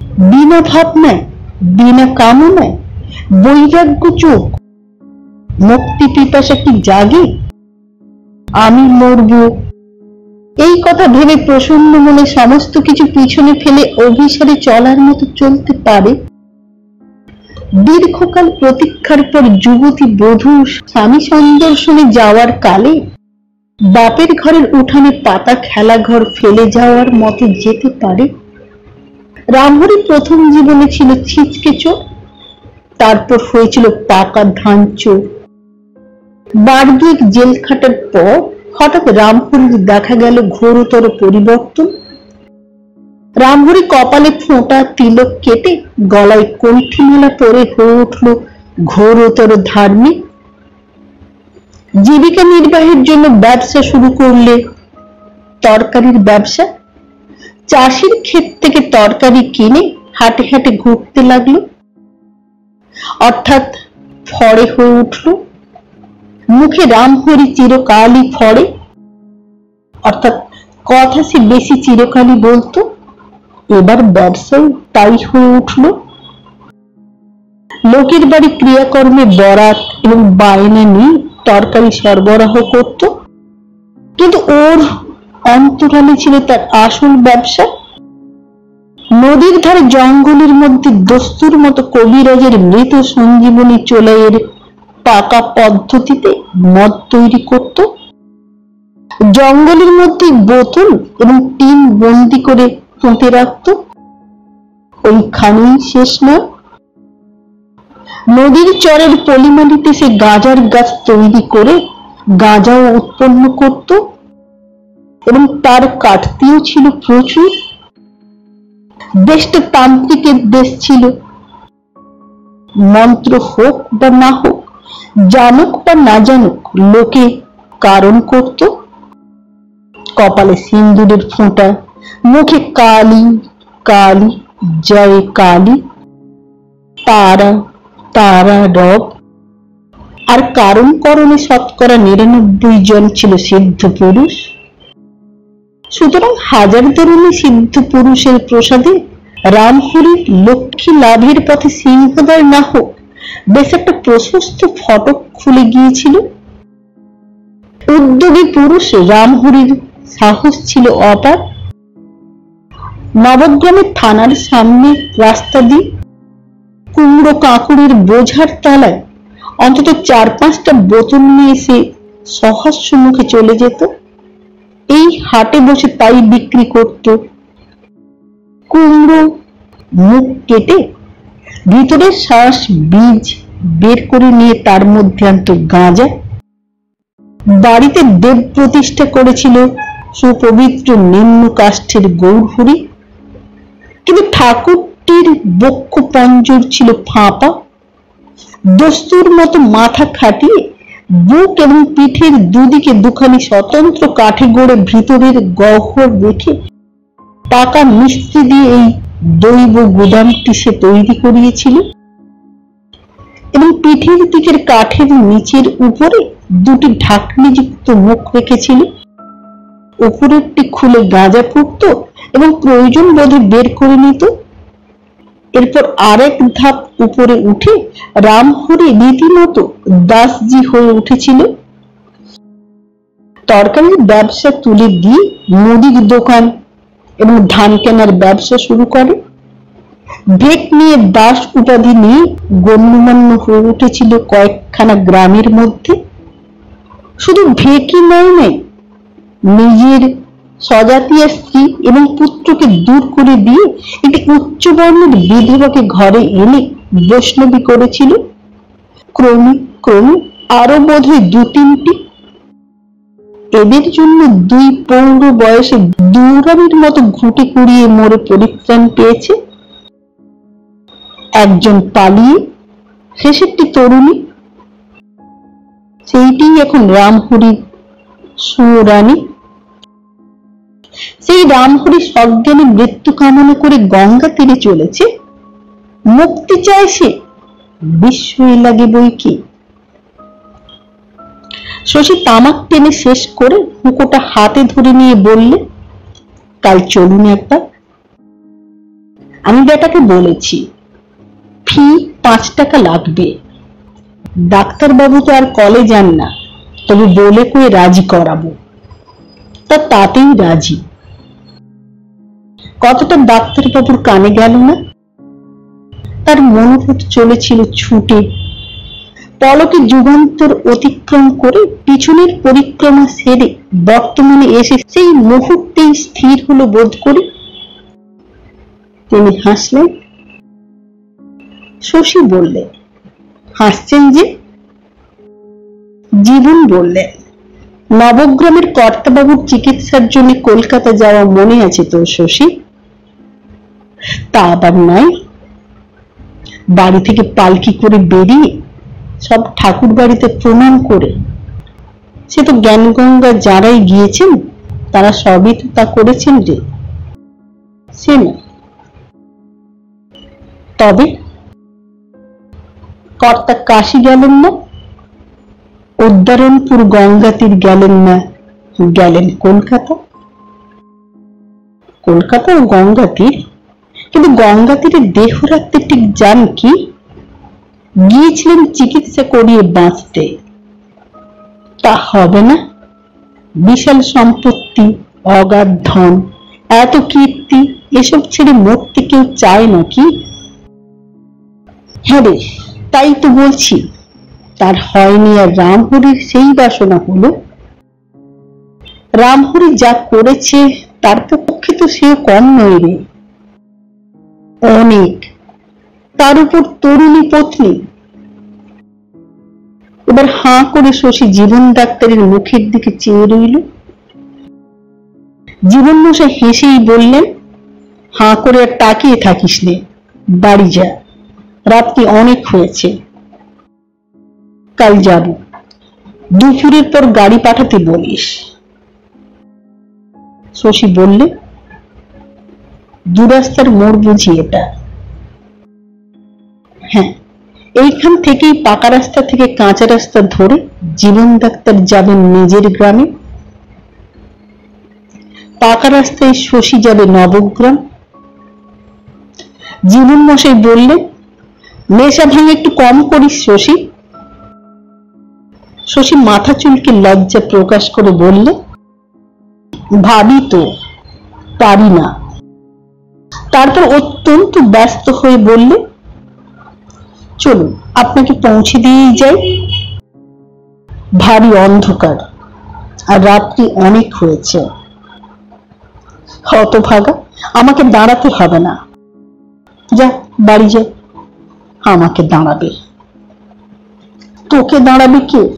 বিনা ভাবনায়, বিনা কামনায়, বৈরাগ্য চোখ মুক্তি পিপাসা কি জাগে? আমি মরব। এই কথা ভেবে প্রসন্ন মনে সমস্ত কিছু পিছনে ফেলে অভিসারে চলার মতো চলতে পারে। দীর্ঘকাল প্রতীক্ষার পর যুবতী বধূ স্বামী সন্দর্শনে যাওয়ার কালে বাপের ঘরের উঠানে পাতা খেলা ঘর ফেলে যাওয়ার মতো যেতে পারে। রামহরি প্রথম জীবনে ছিল ছিচকে চোর তারপর হয়েছিল পাকা ধান চোর বার দুয়েক জেল খাটার পর হঠাৎ রামহরির দেখা গেল ঘোরতর পরিবর্তন। রামহরি কপালে ফোঁটা তিলক কেটে গলায় কণ্ঠিমালা পরে হয়ে উঠল ঘোরতর ধার্মিক। জীবিকা নির্বাহের জন্য ব্যবসা শুরু করলে তরকারির ব্যবসা। চাষির ক্ষেত থেকে তরকারি কিনে হাটে হাটে ঘুরতে লাগল। অর্থাৎ ফড়ে হয়ে উঠল মুখে রামহরি চিরকালই ফড়ে অর্থাৎ কথা সে বেশি চিরকালই বলতো। এবার ব্যবসায় তাই হয়ে উঠল। লোকের বাড়ি ক্রিয়াকর্মে বরাত এবং বায়না নিয়ে তরকারি সরবরাহ করত। কিন্তু ওর অন্তরালে ছিল তার আসল ব্যবসা। নদীর ধারে জঙ্গলের মধ্যে দস্তুর মতো কবিরাজের মৃত সঞ্জীবনী চোলাইয়ের পাকা পদ্ধতিতে মদ তৈরি করত। জঙ্গলের মধ্যে বোতল এবং টিন বন্দি করে পুঁতে রাখত। ওইখানেই শেষ নয় নদীর চরের পলিমাটিতে সে গাঁজার গাছ তৈরি করে গাঁজাও উৎপন্ন করত এবং তার কাটতিও ছিল প্রচুর। দেশটা তান্ত্রিকের দেশ ছিল। মন্ত্র হোক বা না হোক জানুক বা না জানুক, লোকে কারণ করত। কপালে সিন্দুরের ফোঁটা, মুখে কালি কালি, জয় কালী। তারা তারা রব। আর কারণ করণে শতকরা নিরানব্বই জন ছিল সিদ্ধ পুরুষ। সুতরাং হাজার তরুণী সিদ্ধ পুরুষের প্রসাদে রামহরির লক্ষ্মী লাভের পথে সিংহদয় না হোক বেশ একটা প্রশস্ত ফটক খুলে গিয়েছিল। উদ্যোগী পুরুষ রামহরির সাহস ছিল অপার। নবগ্রামের থানার সামনে রাস্তা দিয়ে কুমড়ো কাঁকুড়ের বোঝার তলায় অন্তত চার পাঁচটা বোতল নিয়ে এসে সহস্য মুখে চলে যেত। এই হাটে বসে তাই বিক্রি করত। কুমড়ো মুখ কেটে ভিতরের শ্বাস বীজ বের করে নিয়ে তার মধ্যে আনত গাঁজা। বাড়িতে দেব প্রতিষ্ঠা করেছিল সুপবিত্র নিম্ন কাষ্ঠের গৌরহরি কিন্তু ঠাকুরটির বক্ষ পঞ্জর ছিল ফাঁপা। দস্তুর মতো মাথা খাটিয়ে বুক এবং পিঠের দুদিকে দুখানি স্বতন্ত্র কাঠে গড়ে ভিতরের গহ্বর রেখে টাকা মিস্ত্রি দিয়ে এই দৈব গুদামটি সে তৈরি করিয়েছিল এবং পিঠের দিকের কাঠের নিচের উপরে দুটি ঢাকনিযুক্ত মুখ রেখেছিল। উপরেরটি খুলে গাঁজা ফুটত এবং প্রয়োজন বোধে বের করে নিত। এরপর আরেক ধাপ উপরে উঠে রামহরি রীতিমতো দাসজি হয়ে উঠেছিল। তরকারির ব্যবসা তুলে দিয়ে মুদির দোকান এবং ধান কেনার ব্যবসা শুরু করে। ভেক নিয়ে দাস উপাধি নিয়ে গণ্যমান্য হয়ে উঠেছিল কয়েকখানা গ্রামের মধ্যে। শুধু ভেকই নয় নাই নিজের স্বজাতীয় স্ত্রী এবং পুত্রকে দূর করে দিয়ে একটি উচ্চবর্ণের বিধবাকে ঘরে এনে বৈষ্ণবী করেছিল। ক্রমে ক্রমে আরও বোধ হয় দু তিনটি এদের জন্য দুই পৌর বয়সে দৌড়ানির মতো ঘুটে কুড়িয়ে মরে পরিত্রাণ পেয়েছে। একজন পালিয়ে, শেষেরটি তরুণী। সেইটি এখন রামহরির সুরানী। সেই রামহরি সজ্ঞানে মৃত্যু কামনা করে গঙ্গা তীরে চলেছে। মুক্তি চায় সে, বিস্ময় লাগে বই কি শশী তামাক টেনে শেষ করে হুঁকোটা হাতে ধরে নিয়ে বললে, কাল চলুন একবার। আমি বেটাকে বলেছি, ফি পাঁচ টাকা লাগবে। ডাক্তারবাবু তো আর কলে যান না, তবে বলে কয়ে রাজি করাবো। তা তাতেই রাজি। কতটা ডাক্তারবাবুর কানে গেল না? তার মনোভূত চলেছিল ছুটে। পলকে যুগান্তর অতিক্রম করে পিছনের পরিক্রমা সেরে বর্তমানে এসে সেই মুহূর্তেই স্থির হলো বোধ করে। তিনি হাসলেন। শশী বললেন হাসছেন যে? জীবন বললেন নবগ্রামের কর্তাবাবুর চিকিৎসার জন্য কলকাতা যাওয়া মনে আছে তো শশী? তা আবার নয় বাড়ি থেকে পালকি করে বেরিয়ে সব ঠাকুর বাড়িতে প্রণাম করে। সে তো জ্ঞানগঙ্গা যারাই গিয়েছেন, তারা সবই তো তা করেছেন রে। সে না। তবে কর্তা কাশি গেলেন না? উদ্দারণপুর গঙ্গা তীর গেলেন না? গেলেন কলকাতা? কলকাতা ও গঙ্গা তীর কিন্তু গঙ্গা তীরে দেহ রাখতে ঠিক যান কি? গিয়েছিলেন চিকিৎসা করিয়ে বাঁচতে। তা হবে না। বিশাল সম্পত্তি, অগাধ ধন, এত কীর্তি, এসব ছেড়ে মরতে কেউ চায় নাকি হ্যাঁ রে, তাই তো বলছি। তার হয়নি আর রামহরির সেই বাসনা হলো। রামহরি যা করেছে, তার পক্ষে তো সেও কম নয় রে। অনেক তার উপর তরুণী পত্নী। এবার হাঁ করে শশী জীবন ডাক্তারের মুখের দিকে চেয়ে রইল। জীবন মশাই হেসেই বললেন, হাঁ করে আর তাকিয়ে থাকিস নে, বাড়ি যা। রাত্রি অনেক হয়েছে। কাল যাব। দুপুরের পর গাড়ি পাঠাতে বলিস। শশী বললে দুরাস্তার মোড় বুঝি এটা। হ্যাঁ এইখান থেকেই পাকা রাস্তা থেকে কাঁচা রাস্তা ধরে জীবন ডাক্তার যাবেন নিজের গ্রামে। পাকা রাস্তায় শশী যাবে নবগ্রাম। জীবন মশাই বললে, নেশা ভাঙে একটু কম করিস শশী। শশী মাথা চুলকে লজ্জা প্রকাশ করে বললে, ভাবি তো, পারি না। তারপর অত্যন্ত ব্যস্ত হয়ে বললে চলুন, আপনাকে পৌঁছে দিয়েই যাই। ভারী অন্ধকার, আর রাত্রি অনেক হয়েছে। হতভাগা, আমাকে দাঁড়াতে হবে না। যা, বাড়ি যা। আমাকে দাঁড়াবে। তোকে দাঁড়াবে কে?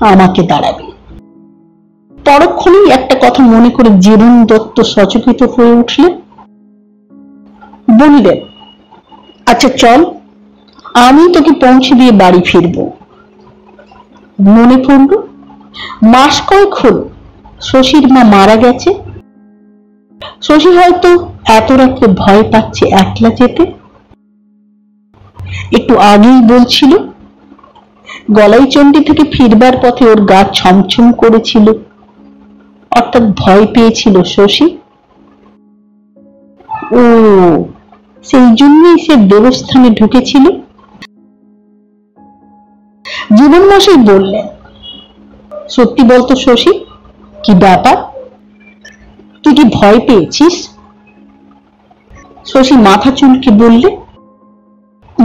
আমাকে দাঁড়াবে। পরক্ষণেই একটা কথা মনে করে জীবন দত্ত সচকিত হয়ে উঠলেন। বললেন আচ্ছা চল। আমি তোকে পৌঁছে দিয়ে বাড়ি ফিরব। মনে পড়ল? মাস কয়েক হল, শশীর মা মারা গেছে। শশী হয়তো এত রাত্রে ভয় পাচ্ছে একলা যেতে। একটু আগেই বলছিল, গলাই চণ্ডী থেকে ফিরবার পথে ওর গা ছমছম করেছিল। অর্থাৎ ভয় পেয়েছিল শশী। ও, সেই জন্যই সে দেবস্থানে ঢুকেছিল। জীবন মশাই বললেন সত্যি বলতো শশী, কি ব্যাপার? তুই কি ভয় পেয়েছিস? শশী মাথা চুলকে বললে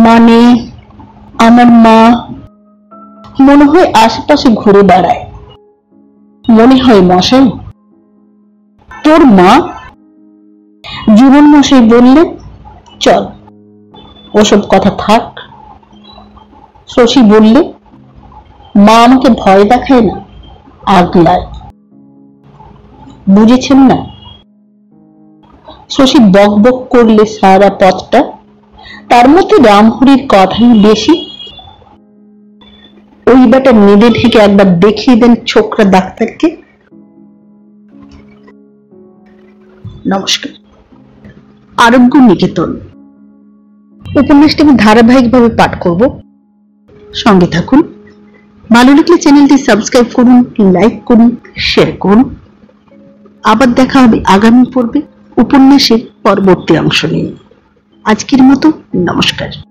মানে আমার মা মনে হয় আশেপাশে ঘুরে বেড়ায়। মনে হয় মশাই, তোর মা? জীবন মশাই বললেন চল, ওসব কথা থাক। শশী বললে মা আমাকে ভয় দেখায় না আগলায় বুঝেছেন না? শশী বক বক করলে সারা পথটা। তার মধ্যে রামহরির কথাই বেশি। ওই বেটা মেদে থেকে একবার দেখিয়ে দেন ছোকরা ডাক্তারকে। নমস্কার। আরোগ্য নিকেতন উপন্যাসটি আমি ধারাবাহিকভাবে পাঠ করব। সঙ্গে থাকুন। ভালো লাগলে চ্যানেলটি সাবস্ক্রাইব করুন, লাইক করুন শেয়ার করুন। আবার দেখা হবে আগামী পর্বে, উপন্যাসের পরবর্তী অংশ নিয়ে। আজকের মতো, নমস্কার।